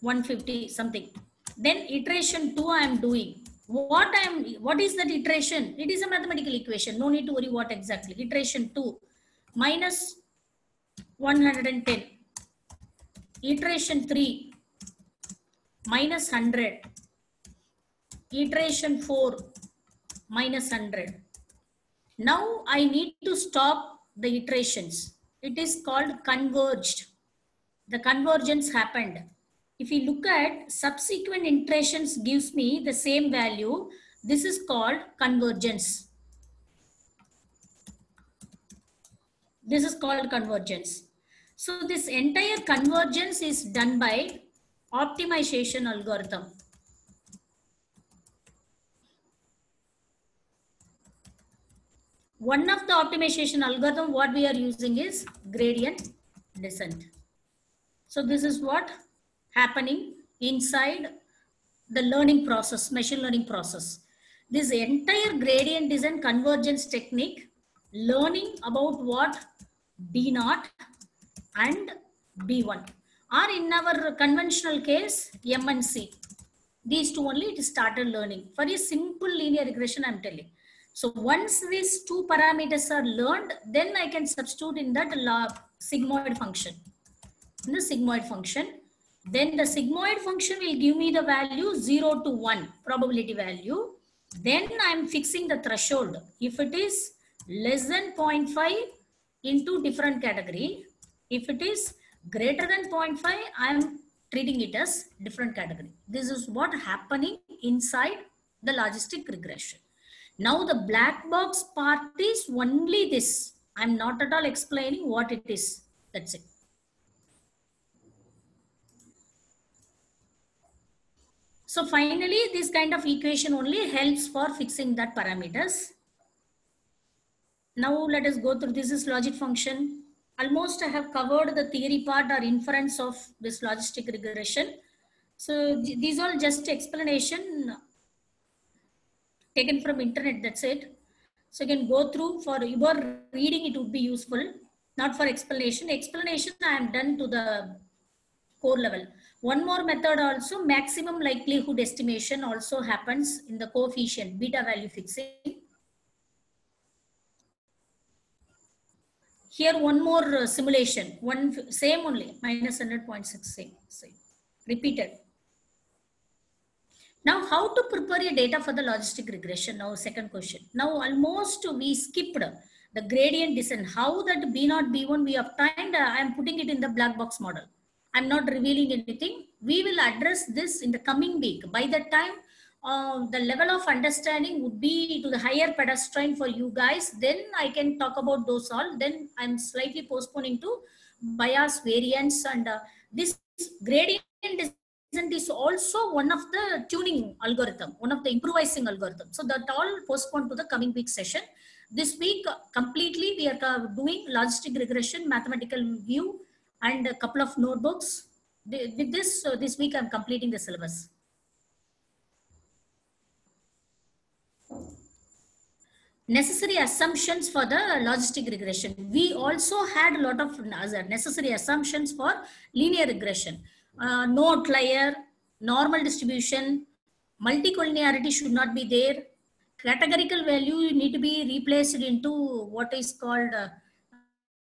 Speaker 1: 150 something. Then iteration 2 I am doing. What I am, what is that iteration? It is a mathematical equation. No need to worry what exactly. Iteration 2 minus 110. Iteration 3 minus 100 iteration 4 minus 100 now i need to stop the iterations. It is called converged. The convergence happened. If you look at subsequent iterations gives me the same value. This is called convergence. This is called convergence. So this entire convergence is done by optimization algorithm one of the optimization algorithm what we are using is gradient descent. So this is what happening inside the learning process machine learning process. This entire gradient descent convergence technique learning about what b naught and b1 or in our conventional case m and c. These two only it started learning. For a simple linear regression i'm telling so once these two parameters are learned, then I can substitute in that sigmoid function. In the sigmoid function, then the sigmoid function will give me the value 0 to 1 probability value. Then I'm fixing the threshold. If it is less than 0.5 into different category, if it is greater than 0.5, I'm treating it as different category. This is what happening inside the logistic regression. Now the black box part is only this. I'm not at all explaining what it is. That's it. So finally, this kind of equation only helps for fixing that parameters. Now let us go through this is logit function. Almost I have covered the theory part or inference of this logistic regression. So th- these are just explanation taken from internet that's it. So you can go through for your reading it would be useful not for explanation. Explanation i am done to the core level. One more method also maximum likelihood estimation also happens in the coefficient beta value fixing. Here one more uh, simulation one same only minus 100.6 same, same repeated now, how to prepare your data for the logistic regression? Now, second question. Now, almost we skipped the gradient descent. How that B0, B1 we obtained, uh, I am putting it in the black box model. I'm not revealing anything. We will address this in the coming week. By that time, uh, the level of understanding would be to the higher pedestrian for you guys. Then I can talk about those all. Then I'm slightly postponing to bias variance and uh, this gradient is also one of the tuning algorithm, one of the improvising algorithm. So that all postponed to the coming week session. This week uh, completely we are uh, doing logistic regression, mathematical view and a couple of notebooks. With this, uh, this week I'm completing the syllabus. necessary assumptions for the logistic regression. We also had a lot of necessary assumptions for linear regression. Uh, no outlier, normal distribution, multicollinearity should not be there. Categorical value need to be replaced into what is called uh,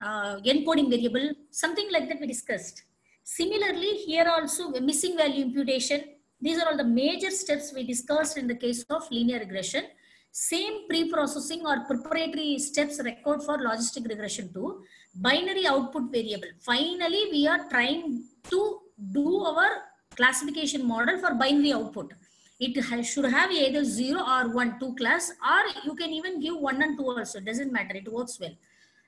Speaker 1: uh, encoding variable, something like that we discussed. Similarly, here also missing value imputation. These are all the major steps we discussed in the case of linear regression same pre-processing or preparatory steps record for logistic regression to binary output variable. Finally, we are trying to do our classification model for binary output. It has, should have either 0 or 1, 2 class or you can even give 1 and 2 also, doesn't matter, it works well.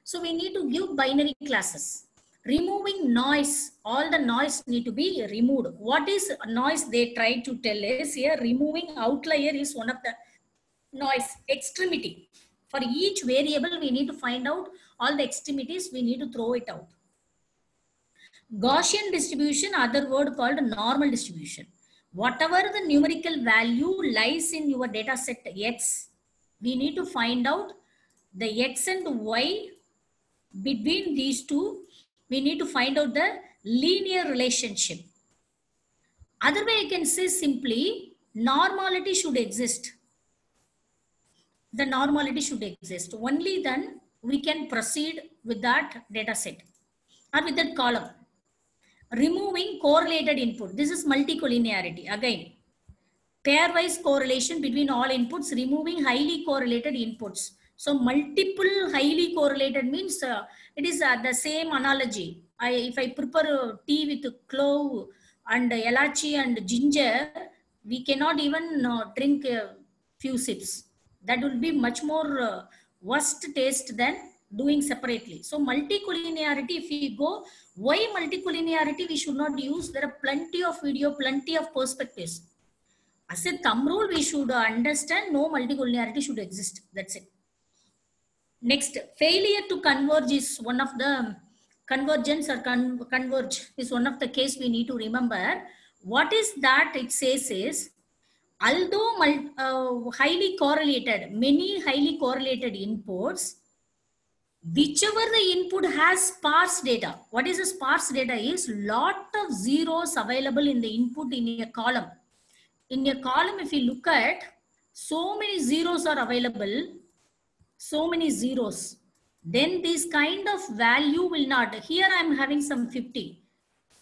Speaker 1: So we need to give binary classes. Removing noise, all the noise need to be removed. What is noise they try to tell is here removing outlier is one of the noise extremity. For each variable, we need to find out all the extremities, we need to throw it out. Gaussian distribution, other word called normal distribution. Whatever the numerical value lies in your data set X, we need to find out the X and Y between these two. We need to find out the linear relationship. Other way I can say simply, normality should exist. The normality should exist. Only then we can proceed with that data set or with that column. Removing correlated input. This is multicollinearity. Again, pairwise correlation between all inputs, removing highly correlated inputs. So multiple highly correlated means uh, it is uh, the same analogy. I, if I prepare tea with clove and elachi and ginger, we cannot even uh, drink a few sips. That will be much more uh, worst taste than doing separately. So multicollinearity, if we go, why multicollinearity we should not use? There are plenty of video, plenty of perspectives. As a thumb rule, we should understand no multicollinearity should exist. That's it. Next, failure to converge is one of the convergence or con converge is one of the case we need to remember. What is that it says is, although uh, highly correlated, many highly correlated inputs, whichever the input has sparse data. What is a sparse data is lot of zeros available in the input in a column. In a column, if you look at, so many zeros are available, so many zeros. Then this kind of value will not, here I'm having some 50.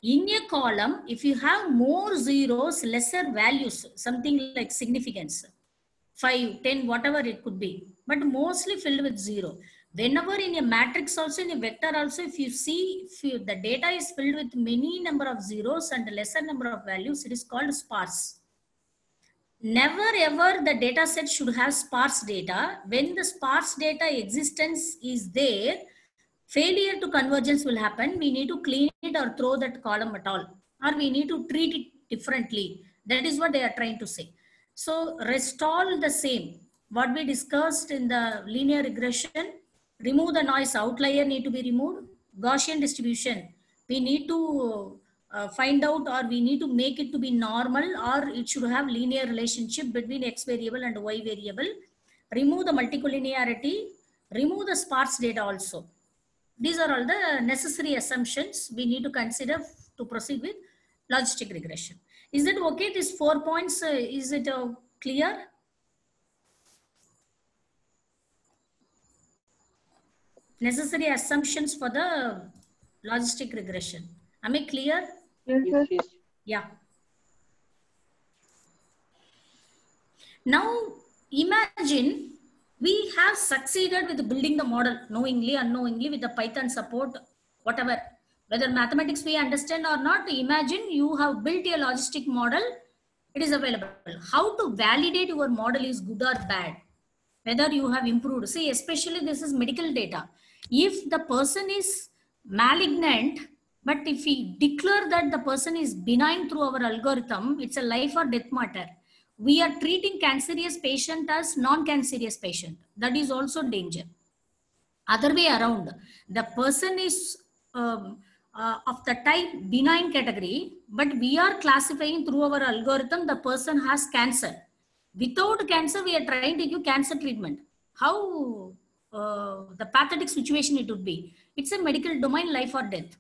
Speaker 1: In a column, if you have more zeros, lesser values, something like significance, 5, 10, whatever it could be, but mostly filled with zero whenever in a matrix also in a vector also if you see if you, the data is filled with many number of zeros and lesser number of values it is called sparse. Never ever the data set should have sparse data. When the sparse data existence is there failure to convergence will happen. We need to clean it or throw that column at all. Or we need to treat it differently. That is what they are trying to say. So rest all the same. What we discussed in the linear regression remove the noise. Outlier need to be removed. Gaussian distribution. We need to uh, find out or we need to make it to be normal or it should have linear relationship between x variable and y variable. Remove the multicollinearity remove the sparse data also. These are all the necessary assumptions we need to consider to proceed with logistic regression. Is it okay? These four points uh, is it uh, clear necessary assumptions for the logistic regression. Am I clear?
Speaker 3: Yes.
Speaker 1: Yeah. Now imagine we have succeeded with building the model knowingly, unknowingly with the Python support, whatever. Whether mathematics we understand or not, imagine you have built a logistic model, it is available. How to validate your model is good or bad? Whether you have improved. See, especially this is medical data. If the person is malignant, but if we declare that the person is benign through our algorithm, it's a life or death matter. We are treating cancerous patient as non-cancerous patient. That is also danger. Other way around, the person is um, uh, of the type benign category, but we are classifying through our algorithm the person has cancer. Without cancer, we are trying to give cancer treatment. How uh, the pathetic situation it would be. It's a medical domain, life or death.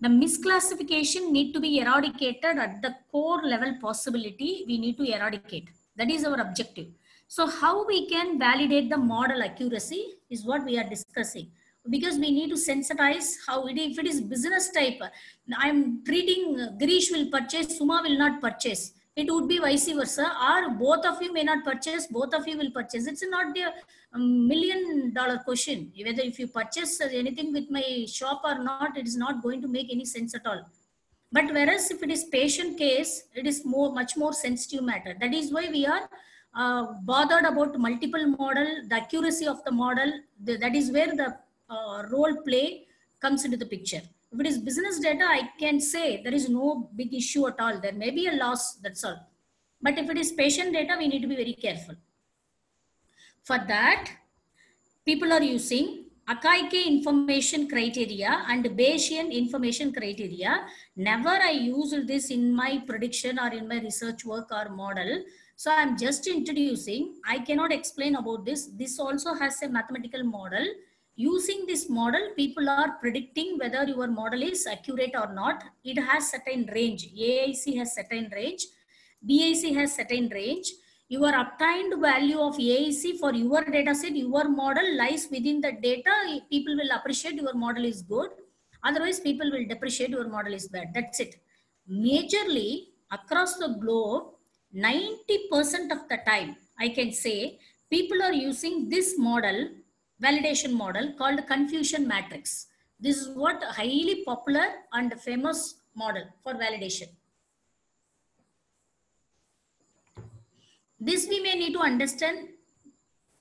Speaker 1: The misclassification need to be eradicated at the core level possibility. We need to eradicate. That is our objective. So how we can validate the model accuracy is what we are discussing. Because we need to sensitize how it, if it is business type, I'm treating uh, Girish will purchase, Suma will not purchase it would be vice versa or both of you may not purchase both of you will purchase it's not um, million dollar question whether if you purchase anything with my shop or not it is not going to make any sense at all but whereas if it is patient case it is more much more sensitive matter that is why we are uh, bothered about multiple model the accuracy of the model the, that is where the uh, role play comes into the picture if it is business data, I can say there is no big issue at all. There may be a loss, that's all. But if it is patient data, we need to be very careful. For that, people are using Akaike information criteria and Bayesian information criteria. Never I used this in my prediction or in my research work or model. So I'm just introducing. I cannot explain about this. This also has a mathematical model. Using this model, people are predicting whether your model is accurate or not. It has certain range. AIC has certain range. BIC has certain range your obtained value of AIC for your data set, your model lies within the data. People will appreciate your model is good. Otherwise, people will depreciate your model is bad. That's it. Majorly, across the globe, 90% of the time, I can say, people are using this model, validation model called confusion matrix. This is what highly popular and famous model for validation. This we may need to understand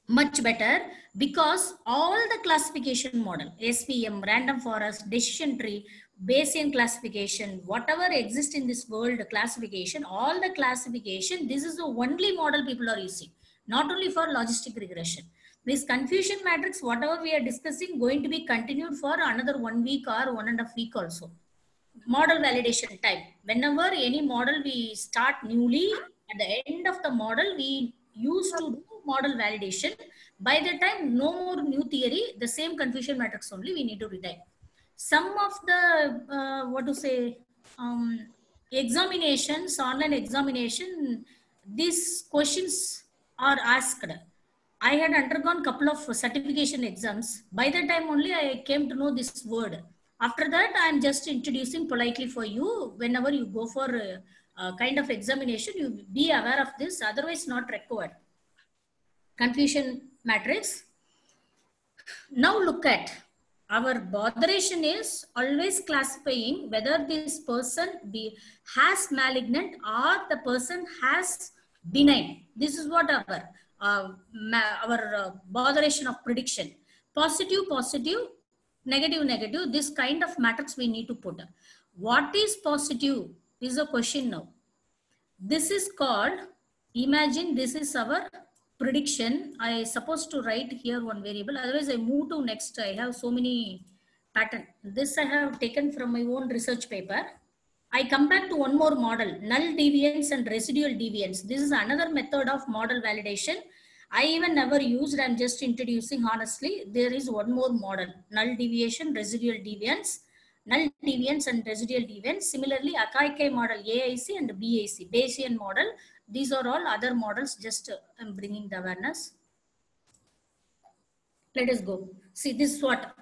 Speaker 1: much better because all the classification model, SVM, random forest, decision tree, Bayesian classification, whatever exists in this world classification, all the classification, this is the only model people are using, not only for logistic regression. This confusion matrix, whatever we are discussing, going to be continued for another one week or one and a half week also. Model validation time. Whenever any model we start newly, at the end of the model, we used to do model validation. By the time, no more new theory, the same confusion matrix only we need to retain. Some of the, uh, what to say, um, examinations, online examination, these questions are asked. I had undergone couple of certification exams. By the time only I came to know this word. After that, I'm just introducing politely for you. Whenever you go for uh, uh, kind of examination, you be aware of this, otherwise not required. Confusion matrix. Now look at our botheration is always classifying whether this person be, has malignant or the person has benign. This is what our, uh, our uh, botheration of prediction. Positive, positive, negative, negative, this kind of matrix we need to put. What is positive is a question now. This is called, imagine this is our prediction. I supposed to write here one variable. Otherwise I move to next. I have so many pattern. This I have taken from my own research paper. I come back to one more model, null deviance and residual deviance. This is another method of model validation. I even never used, I'm just introducing honestly. There is one more model, null deviation, residual deviance null deviance and residual deviance. Similarly, Akaike model AIC and BAC, Bayesian model. These are all other models, just uh, I'm bringing the awareness. Let us go. See, this is what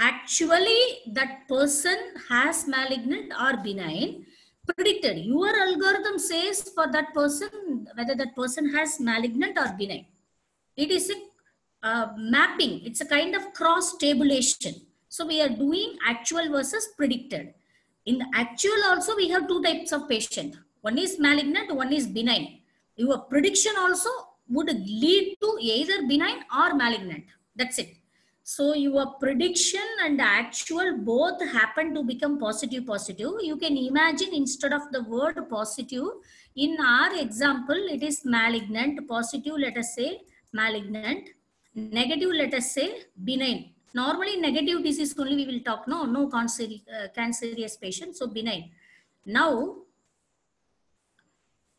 Speaker 1: actually that person has malignant or benign predicted. Your algorithm says for that person, whether that person has malignant or benign. It is a uh, mapping. It's a kind of cross tabulation so we are doing actual versus predicted. In the actual also we have two types of patient. One is malignant, one is benign. Your prediction also would lead to either benign or malignant. That's it. So your prediction and actual both happen to become positive positive. You can imagine instead of the word positive, in our example, it is malignant, positive, let us say malignant, negative, let us say benign Normally negative disease only we will talk, no, no cancer, uh, cancerous patient, so benign. Now,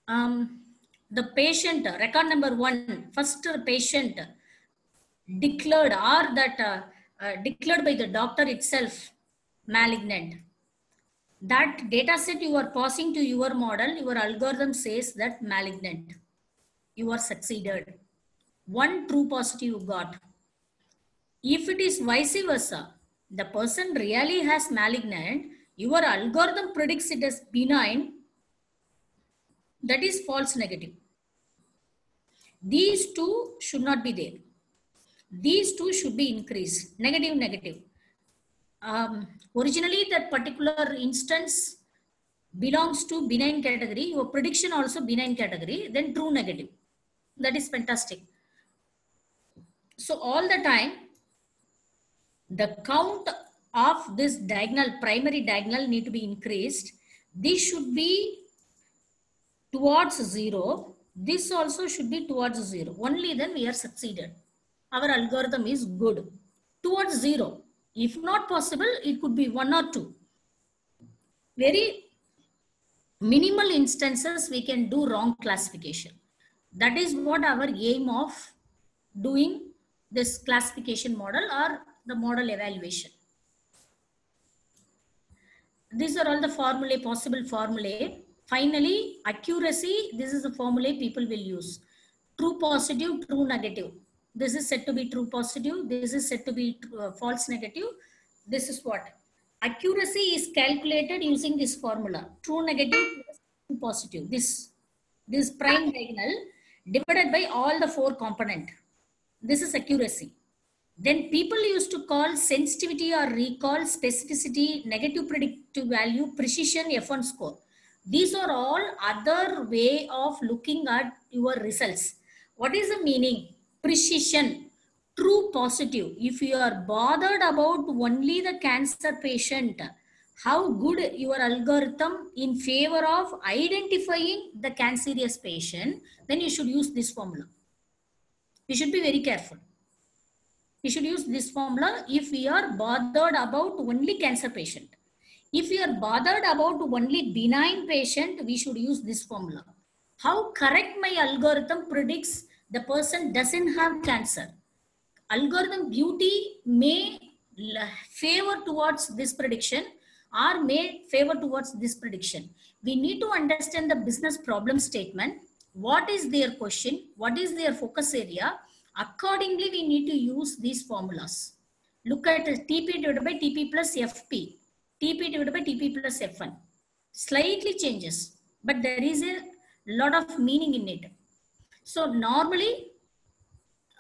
Speaker 1: um, the patient, record number one, first patient declared or that uh, uh, declared by the doctor itself malignant. That data set you are passing to your model, your algorithm says that malignant. You are succeeded. One true positive you got if it is vice versa, the person really has malignant, your algorithm predicts it as benign, that is false negative. These two should not be there. These two should be increased, negative, negative. Um, originally, that particular instance belongs to benign category, your prediction also benign category, then true negative. That is fantastic. So all the time, the count of this diagonal, primary diagonal need to be increased. This should be towards zero. This also should be towards zero. Only then we are succeeded. Our algorithm is good. towards zero. If not possible, it could be one or two. Very minimal instances we can do wrong classification. That is what our aim of doing this classification model or the model evaluation. These are all the formulae, possible formulae. Finally, accuracy, this is the formulae people will use. True positive, true negative. This is said to be true positive. This is said to be uh, false negative. This is what? Accuracy is calculated using this formula. True negative true positive. This, this prime diagonal divided by all the four component. This is accuracy. Then people used to call sensitivity or recall, specificity, negative predictive value, precision, F1 score. These are all other way of looking at your results. What is the meaning? Precision, true positive. If you are bothered about only the cancer patient, how good your algorithm in favor of identifying the cancerous patient, then you should use this formula. You should be very careful. We should use this formula if we are bothered about only cancer patient. If we are bothered about only benign patient, we should use this formula. How correct my algorithm predicts the person doesn't have cancer. Algorithm beauty may favor towards this prediction or may favor towards this prediction. We need to understand the business problem statement. What is their question? What is their focus area? Accordingly, we need to use these formulas. Look at TP divided by TP plus FP. TP divided by TP plus FN. Slightly changes, but there is a lot of meaning in it. So normally,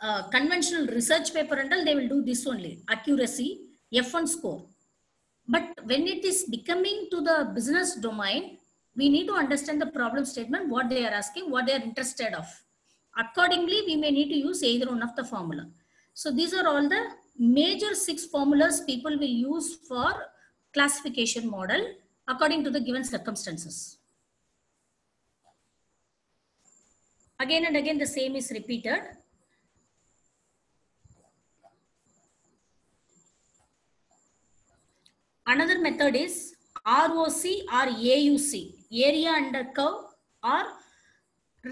Speaker 1: uh, conventional research paper and they will do this only, accuracy, F1 score. But when it is becoming to the business domain, we need to understand the problem statement, what they are asking, what they are interested of. Accordingly, we may need to use either one of the formula. So these are all the major six formulas people will use for classification model according to the given circumstances. Again and again, the same is repeated. Another method is ROC or AUC, area under curve or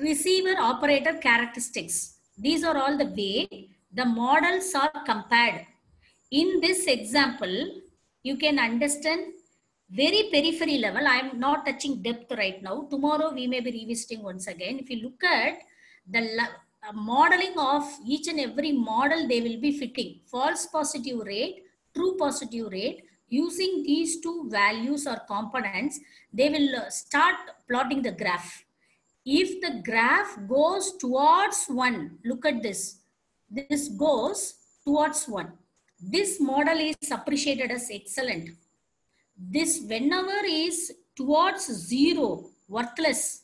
Speaker 1: receiver operator characteristics. These are all the way the models are compared. In this example, you can understand very periphery level. I am not touching depth right now. Tomorrow we may be revisiting once again. If you look at the uh, modeling of each and every model, they will be fitting false positive rate, true positive rate. Using these two values or components, they will uh, start plotting the graph. If the graph goes towards one, look at this. This goes towards one. This model is appreciated as excellent. This whenever is towards zero, worthless,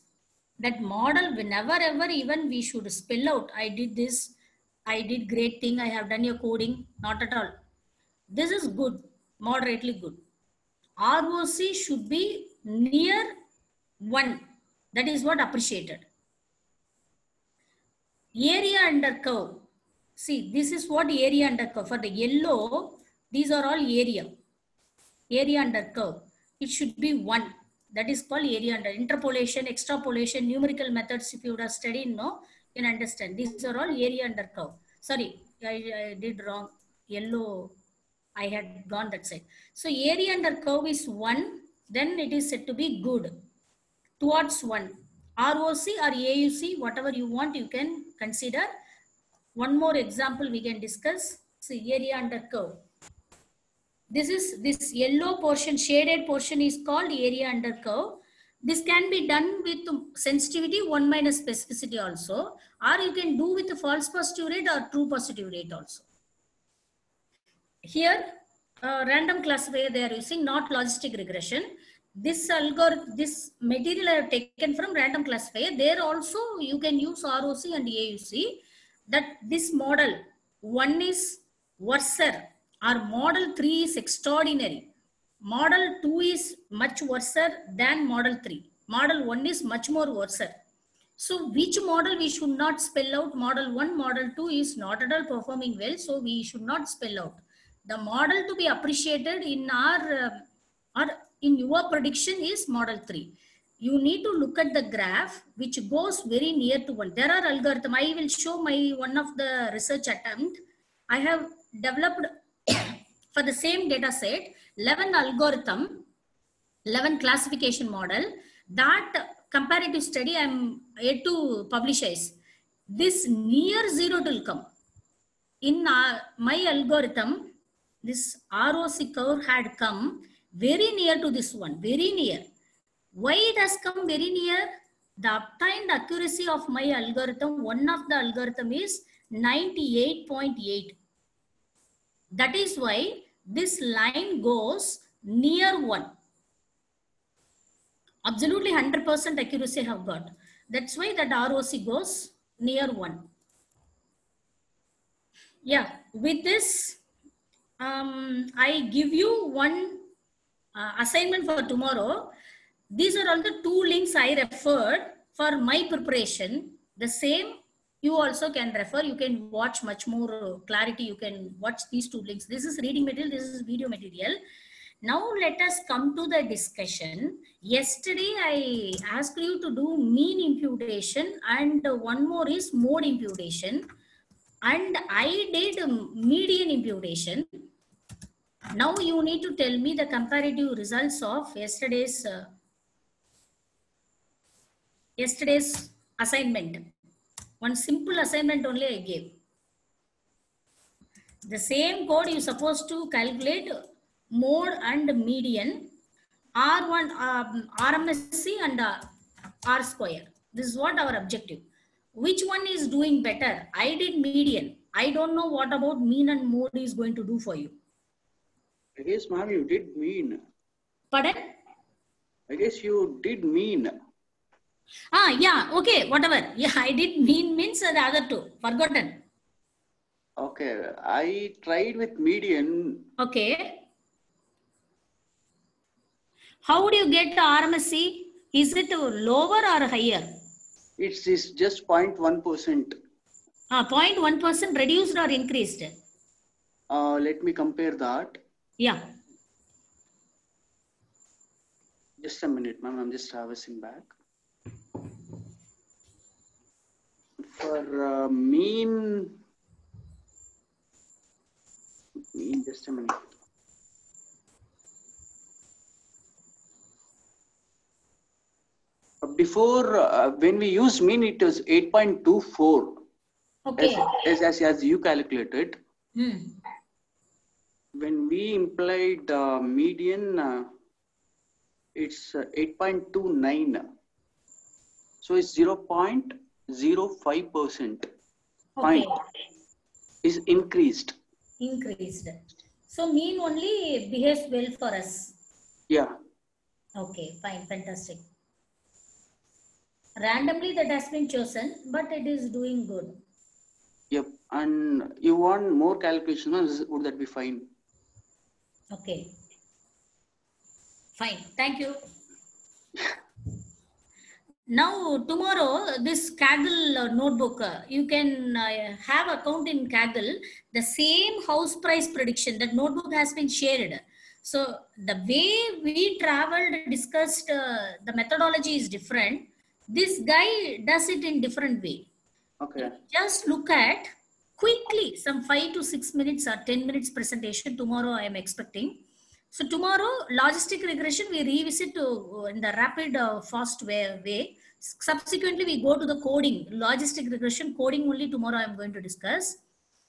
Speaker 1: that model whenever ever even we should spell out, I did this, I did great thing, I have done your coding, not at all. This is good, moderately good. ROC should be near one. That is what appreciated. Area under curve. See, this is what area under curve. For the yellow, these are all area. Area under curve. It should be one. That is called area under interpolation, extrapolation, numerical methods. If you would have studied, no, you can understand. These are all area under curve. Sorry, I, I did wrong. Yellow, I had gone that side. So area under curve is one. Then it is said to be good towards one. ROC or AUC, whatever you want, you can consider. One more example we can discuss. See area under curve. This is this yellow portion, shaded portion is called area under curve. This can be done with sensitivity 1 minus specificity also, or you can do with false positive rate or true positive rate also. Here, uh, random classifier they are using, not logistic regression this algorithm, this material I have taken from random classifier. There also you can use ROC and AUC. That this model one is worser or model three is extraordinary. Model two is much worser than model three. Model one is much more worser. So which model we should not spell out? Model one, model two is not at all performing well. So we should not spell out. The model to be appreciated in our uh, or in your prediction is model 3. You need to look at the graph which goes very near to one. There are algorithm. I will show my one of the research attempt. I have developed for the same data set 11 algorithm 11 classification model that comparative study i'm yet to publicize this near zero will come in uh, my algorithm this roc curve had come very near to this one. Very near. Why it has come very near? The obtained accuracy of my algorithm one of the algorithm is 98.8 that is why this line goes near 1 absolutely 100% accuracy have got. That's why that ROC goes near 1. Yeah, with this, um, I give you one uh, assignment for tomorrow. These are all the two links I referred for my preparation. The same you also can refer. You can watch much more clarity. You can watch these two links. This is reading material. This is video material. Now let us come to the discussion. Yesterday I asked you to do mean imputation and one more is mode imputation and I did median imputation. Now you need to tell me the comparative results of yesterday's uh, yesterday's assignment. One simple assignment only I gave. The same code you supposed to calculate mode and median R1, um, RMSE and uh, R square. This is what our objective. Which one is doing better? I did median. I don't know what about mean and mode is going to do for you.
Speaker 4: I guess, ma'am, you did mean.
Speaker 1: Pardon?
Speaker 4: I guess you did mean.
Speaker 1: Ah, yeah, okay, whatever. Yeah, I did mean means the other two. Forgotten.
Speaker 4: Okay, I tried with median.
Speaker 1: Okay. How do you get the RMSE? Is it lower or higher?
Speaker 4: It's, it's just 0.1%.
Speaker 1: Ah, 0.1% reduced or increased?
Speaker 4: Uh, let me compare that.
Speaker 1: Yeah.
Speaker 4: Just a minute, ma'am. I'm just traversing back. For uh, mean, mean, just a minute. Before, uh, when we used mean, it was 8.24
Speaker 1: Okay.
Speaker 4: as, as, as, as you calculated.
Speaker 1: Hmm.
Speaker 4: When we implied uh, median, uh, it's uh, 8.29. So it's 0.05 percent
Speaker 1: Okay.
Speaker 4: Fine. is increased.
Speaker 1: Increased. So mean only behaves well for us.
Speaker 4: Yeah.
Speaker 1: Okay, fine, fantastic. Randomly that has been chosen, but it is doing good.
Speaker 4: Yep. And you want more calculations, Would that be fine?
Speaker 1: Okay. Fine, thank you. Now, tomorrow, this Kaggle uh, notebook, uh, you can uh, have account in Kaggle. The same house price prediction, that notebook has been shared. So, the way we traveled, discussed, uh, the methodology is different. This guy does it in different way
Speaker 4: Okay.
Speaker 1: just look at quickly some five to six minutes or 10 minutes presentation tomorrow i am expecting. So tomorrow logistic regression we revisit to, in the rapid uh, fast way, way. Subsequently we go to the coding logistic regression coding only tomorrow i am going to discuss.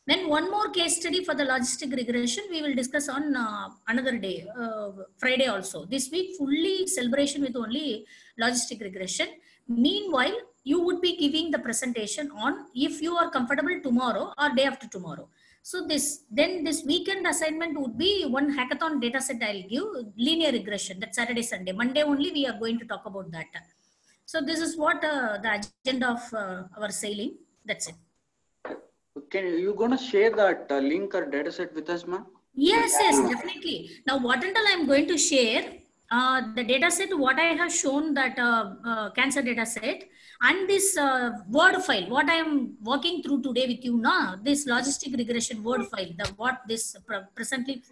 Speaker 1: Then one more case study for the logistic regression we will discuss on uh, another day uh, friday also. This week fully celebration with only logistic regression. Meanwhile you would be giving the presentation on if you are comfortable tomorrow or day after tomorrow. So this then this weekend assignment would be one hackathon data set i'll give linear regression. That saturday sunday. Monday only we are going to talk about that. So this is what uh, the agenda of uh, our sailing. That's it.
Speaker 4: Can you gonna share that uh, link or data set with us, ma'am?
Speaker 1: yes yes definitely. Now what until i'm going to share uh, the data set, what I have shown that uh, uh, cancer data set and this uh, word file, what I am working through today with you now, this logistic regression word file, the what this pre- presently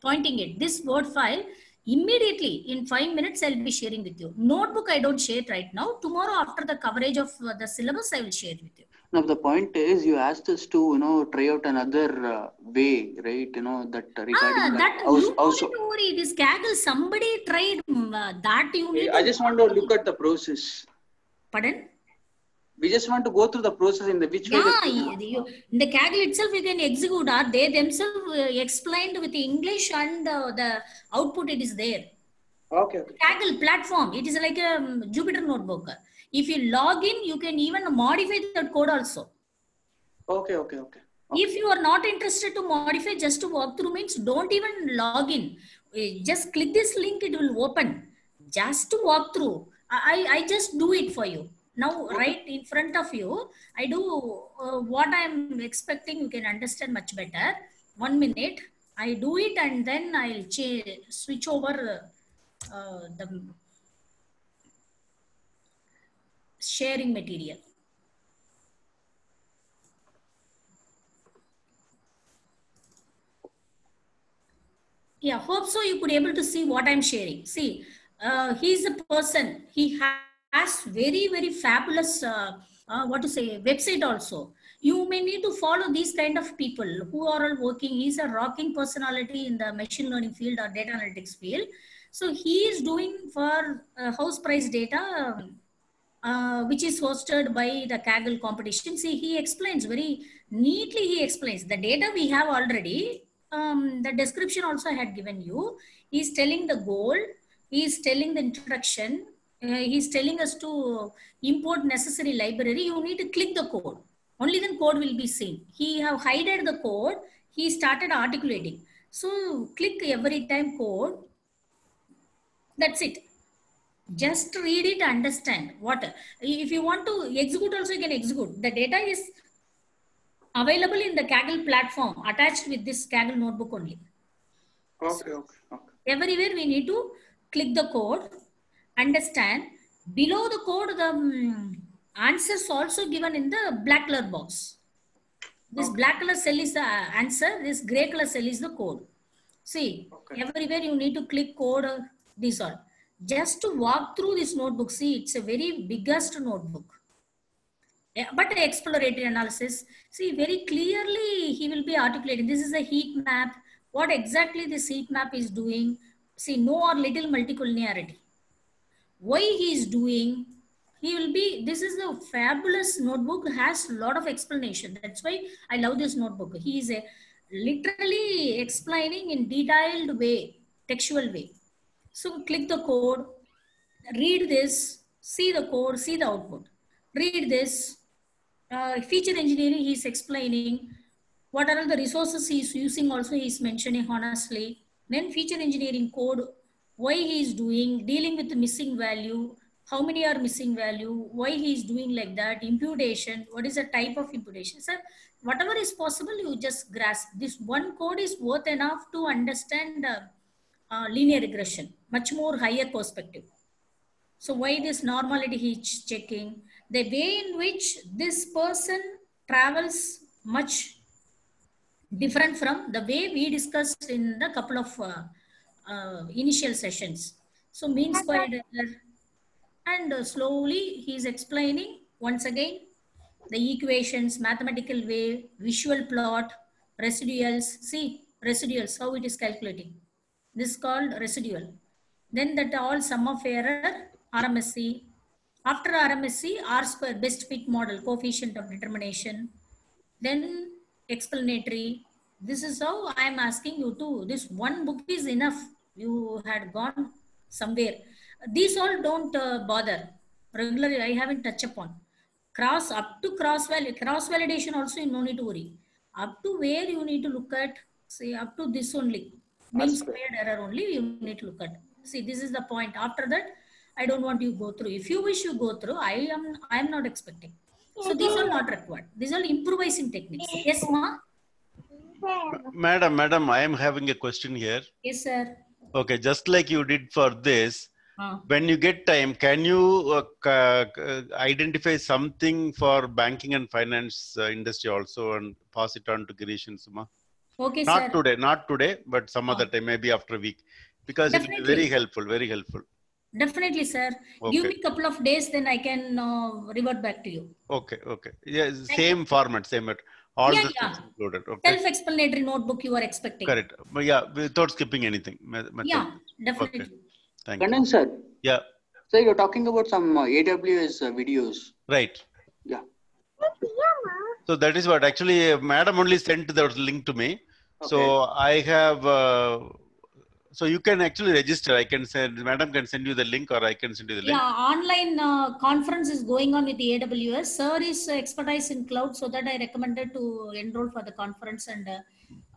Speaker 1: pointing it, this word file, immediately in five minutes, I'll be sharing with you. Notebook, I don't share it right now. Tomorrow after the coverage of uh, the syllabus, I will share with you.
Speaker 4: Now the point is, you asked us to, you know, try out another uh, way, right? You know that regarding
Speaker 1: Ah,
Speaker 4: that.
Speaker 1: that
Speaker 4: How-
Speaker 1: you
Speaker 4: how
Speaker 1: don't
Speaker 4: so-
Speaker 1: need to worry. This Kaggle, somebody tried mm, uh, that. You need.
Speaker 4: I just want to look at the process.
Speaker 1: Pardon?
Speaker 4: We just want to go through the process in the which way.
Speaker 1: Yeah,
Speaker 4: the-
Speaker 1: you, in the Kaggle itself, you can execute. Are they themselves uh, explained with English and uh, the output? It is there.
Speaker 4: Okay, okay.
Speaker 1: Kaggle platform. It is like a um, Jupyter notebook. If you log in, you can even modify that code also.
Speaker 4: Okay, okay, okay.
Speaker 1: If you are not interested to modify, just to walk through means don't even log in. Eh, Just click this link, it will open. Just to walk through. I, I I just do it for you. Now, right in front of you, I do uh, what I'm expecting. You can understand much better. One minute, I do it and then I'll switch over uh, the sharing material. yeah hope so you could able to see what i'm sharing. See uh, he's a person. He has very very fabulous uh, uh, what to say website also. You may need to follow these kind of people who are all working. He's a rocking personality in the machine learning field or data analytics field. So he is doing for uh, house price data um, uh, which is hosted by the Kaggle competition. See, he explains very neatly. He explains the data we have already. Um, the description also I had given you. He's telling the goal. He's telling the introduction. Uh, he's telling us to import necessary library. You need to click the code. Only then code will be seen. He have hided the code. He started articulating. So click every time code. That's it just read it understand. What? If you want to execute also you can execute. The data is available in the kaggle platform attached with this kaggle notebook only.
Speaker 4: Okay, okay, okay.
Speaker 1: everywhere we need to click the code understand. Below the code the um, answers also given in the black color box. This black color cell is the answer this gray color cell is the code. See
Speaker 4: Okay.
Speaker 1: everywhere you need to click code uh, these all just to walk through this notebook see it's a very biggest notebook. Yeah, but exploratory analysis see very clearly he will be articulating this is a heat map. What exactly this heat map is doing? See no or little multicollinearity. Why he is doing? He will be this is a fabulous notebook has a lot of explanation. That's why i love this notebook. He is a literally explaining in detailed way textual way so click the code read this see the code see the output. Read this uh, feature engineering he's explaining what are all the resources he's using also he's mentioning honestly. Then feature engineering code why he is doing dealing with the missing value how many are missing value why he is doing like that imputation what is the type of imputation? Sir whatever is possible you just grasp. This one code is worth enough to understand uh, uh, linear regression much more higher perspective so why this normality he's checking the way in which this person travels much different from the way we discussed in the couple of uh, uh, initial sessions. So mean squared error and uh, slowly he's explaining once again the equations, mathematical way, visual plot, residuals. See residuals, how it is calculating. This is called residual. Then that all sum of error, RMSE. After RMSE, R square best fit model, coefficient of determination. Then explanatory. This is how I am asking you to. This one book is enough. You had gone somewhere. These all don't uh, bother. Regularly, I haven't touched upon. Cross up to cross valid cross validation also you no need to worry. Up to where you need to look at, say up to this only. Mean
Speaker 4: That's
Speaker 1: squared error only you need to look at. See, this is the point. After that, I don't want you to go through. If you wish you go through, I am I am not expecting. So these are not required. These are improvising techniques. Yes, ma.
Speaker 2: Madam, madam, I am having a question here.
Speaker 1: Yes, sir.
Speaker 2: Okay, just like you did for this,
Speaker 1: Uh,
Speaker 2: when you get time, can you uh, ca- ca- identify something for banking and finance uh, industry also and pass it on to Girish and Suma?
Speaker 1: Okay,
Speaker 2: Not
Speaker 1: sir.
Speaker 2: today, not today, but some
Speaker 1: Oh.
Speaker 2: other time, maybe after a week, because it will be very helpful, very helpful.
Speaker 1: Definitely, sir. Give me a couple of days, then I can uh, revert back to you.
Speaker 2: Okay, okay. Yeah,
Speaker 1: Thank
Speaker 2: same format, same, but all
Speaker 1: Yeah,
Speaker 2: the
Speaker 1: yeah.
Speaker 2: included. Okay,
Speaker 1: Self-explanatory notebook you are expecting.
Speaker 2: correct. But yeah, without skipping anything. me- method.
Speaker 1: Yeah, definitely.
Speaker 2: Thank you.
Speaker 4: Kannan sir,
Speaker 2: Yeah,
Speaker 4: so you're talking about some uh, AWS uh, videos.
Speaker 2: right.
Speaker 4: Yeah.
Speaker 2: So that is what actually uh, madam only sent the link to me. So I have, uh, so you can actually register. I can send, madam can send you the link or I can send you the link.
Speaker 1: Yeah, online uh, conference is going on with the AWS. Sir is expertise in cloud, so that I recommended to enroll for the conference and uh,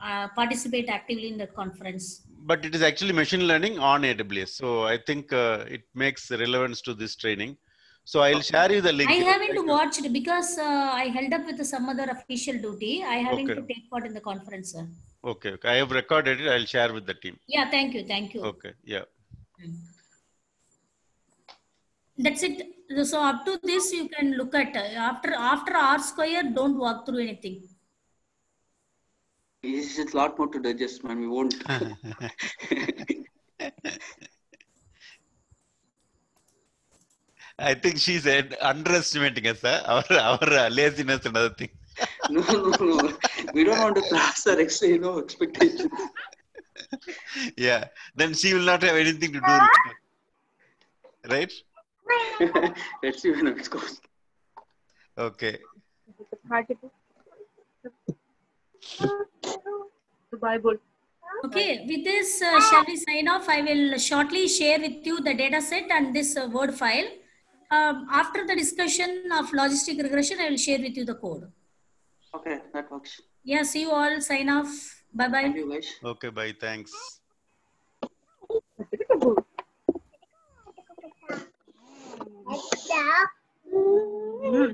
Speaker 1: uh, participate actively in the conference.
Speaker 2: But it is actually machine learning on AWS. So I think uh, it makes relevance to this training. So I'll share you the link.
Speaker 1: I haven't
Speaker 2: like-
Speaker 1: watched because uh, I held up with some other official duty. I having
Speaker 2: Okay.
Speaker 1: to take part in the conference, sir.
Speaker 2: Okay, okay. I have recorded it. I'll share with the team.
Speaker 1: Yeah, thank you, thank you.
Speaker 2: Okay, yeah.
Speaker 1: That's it. So up to this, you can look at uh, after after R square. Don't walk through anything.
Speaker 4: This is a lot more to digest, man. We won't.
Speaker 2: I think she said underestimating us, huh? our our uh, laziness and other thing.
Speaker 4: no, no, no. We don't want to cross our ex, you know, expectations.
Speaker 2: Yeah, then she will not have anything to do. with. Right?
Speaker 4: Let's see when it goes.
Speaker 2: Okay.
Speaker 3: The Bible.
Speaker 1: Okay, with this, uh, shall we sign off? I will shortly share with you the data set and this uh, Word file um, after the discussion of logistic regression, I will share with you the code.
Speaker 4: Okay, that works.
Speaker 1: Yeah, see you all. Sign off. Bye bye.
Speaker 4: You.
Speaker 2: Okay, bye. Thanks. Mm-hmm.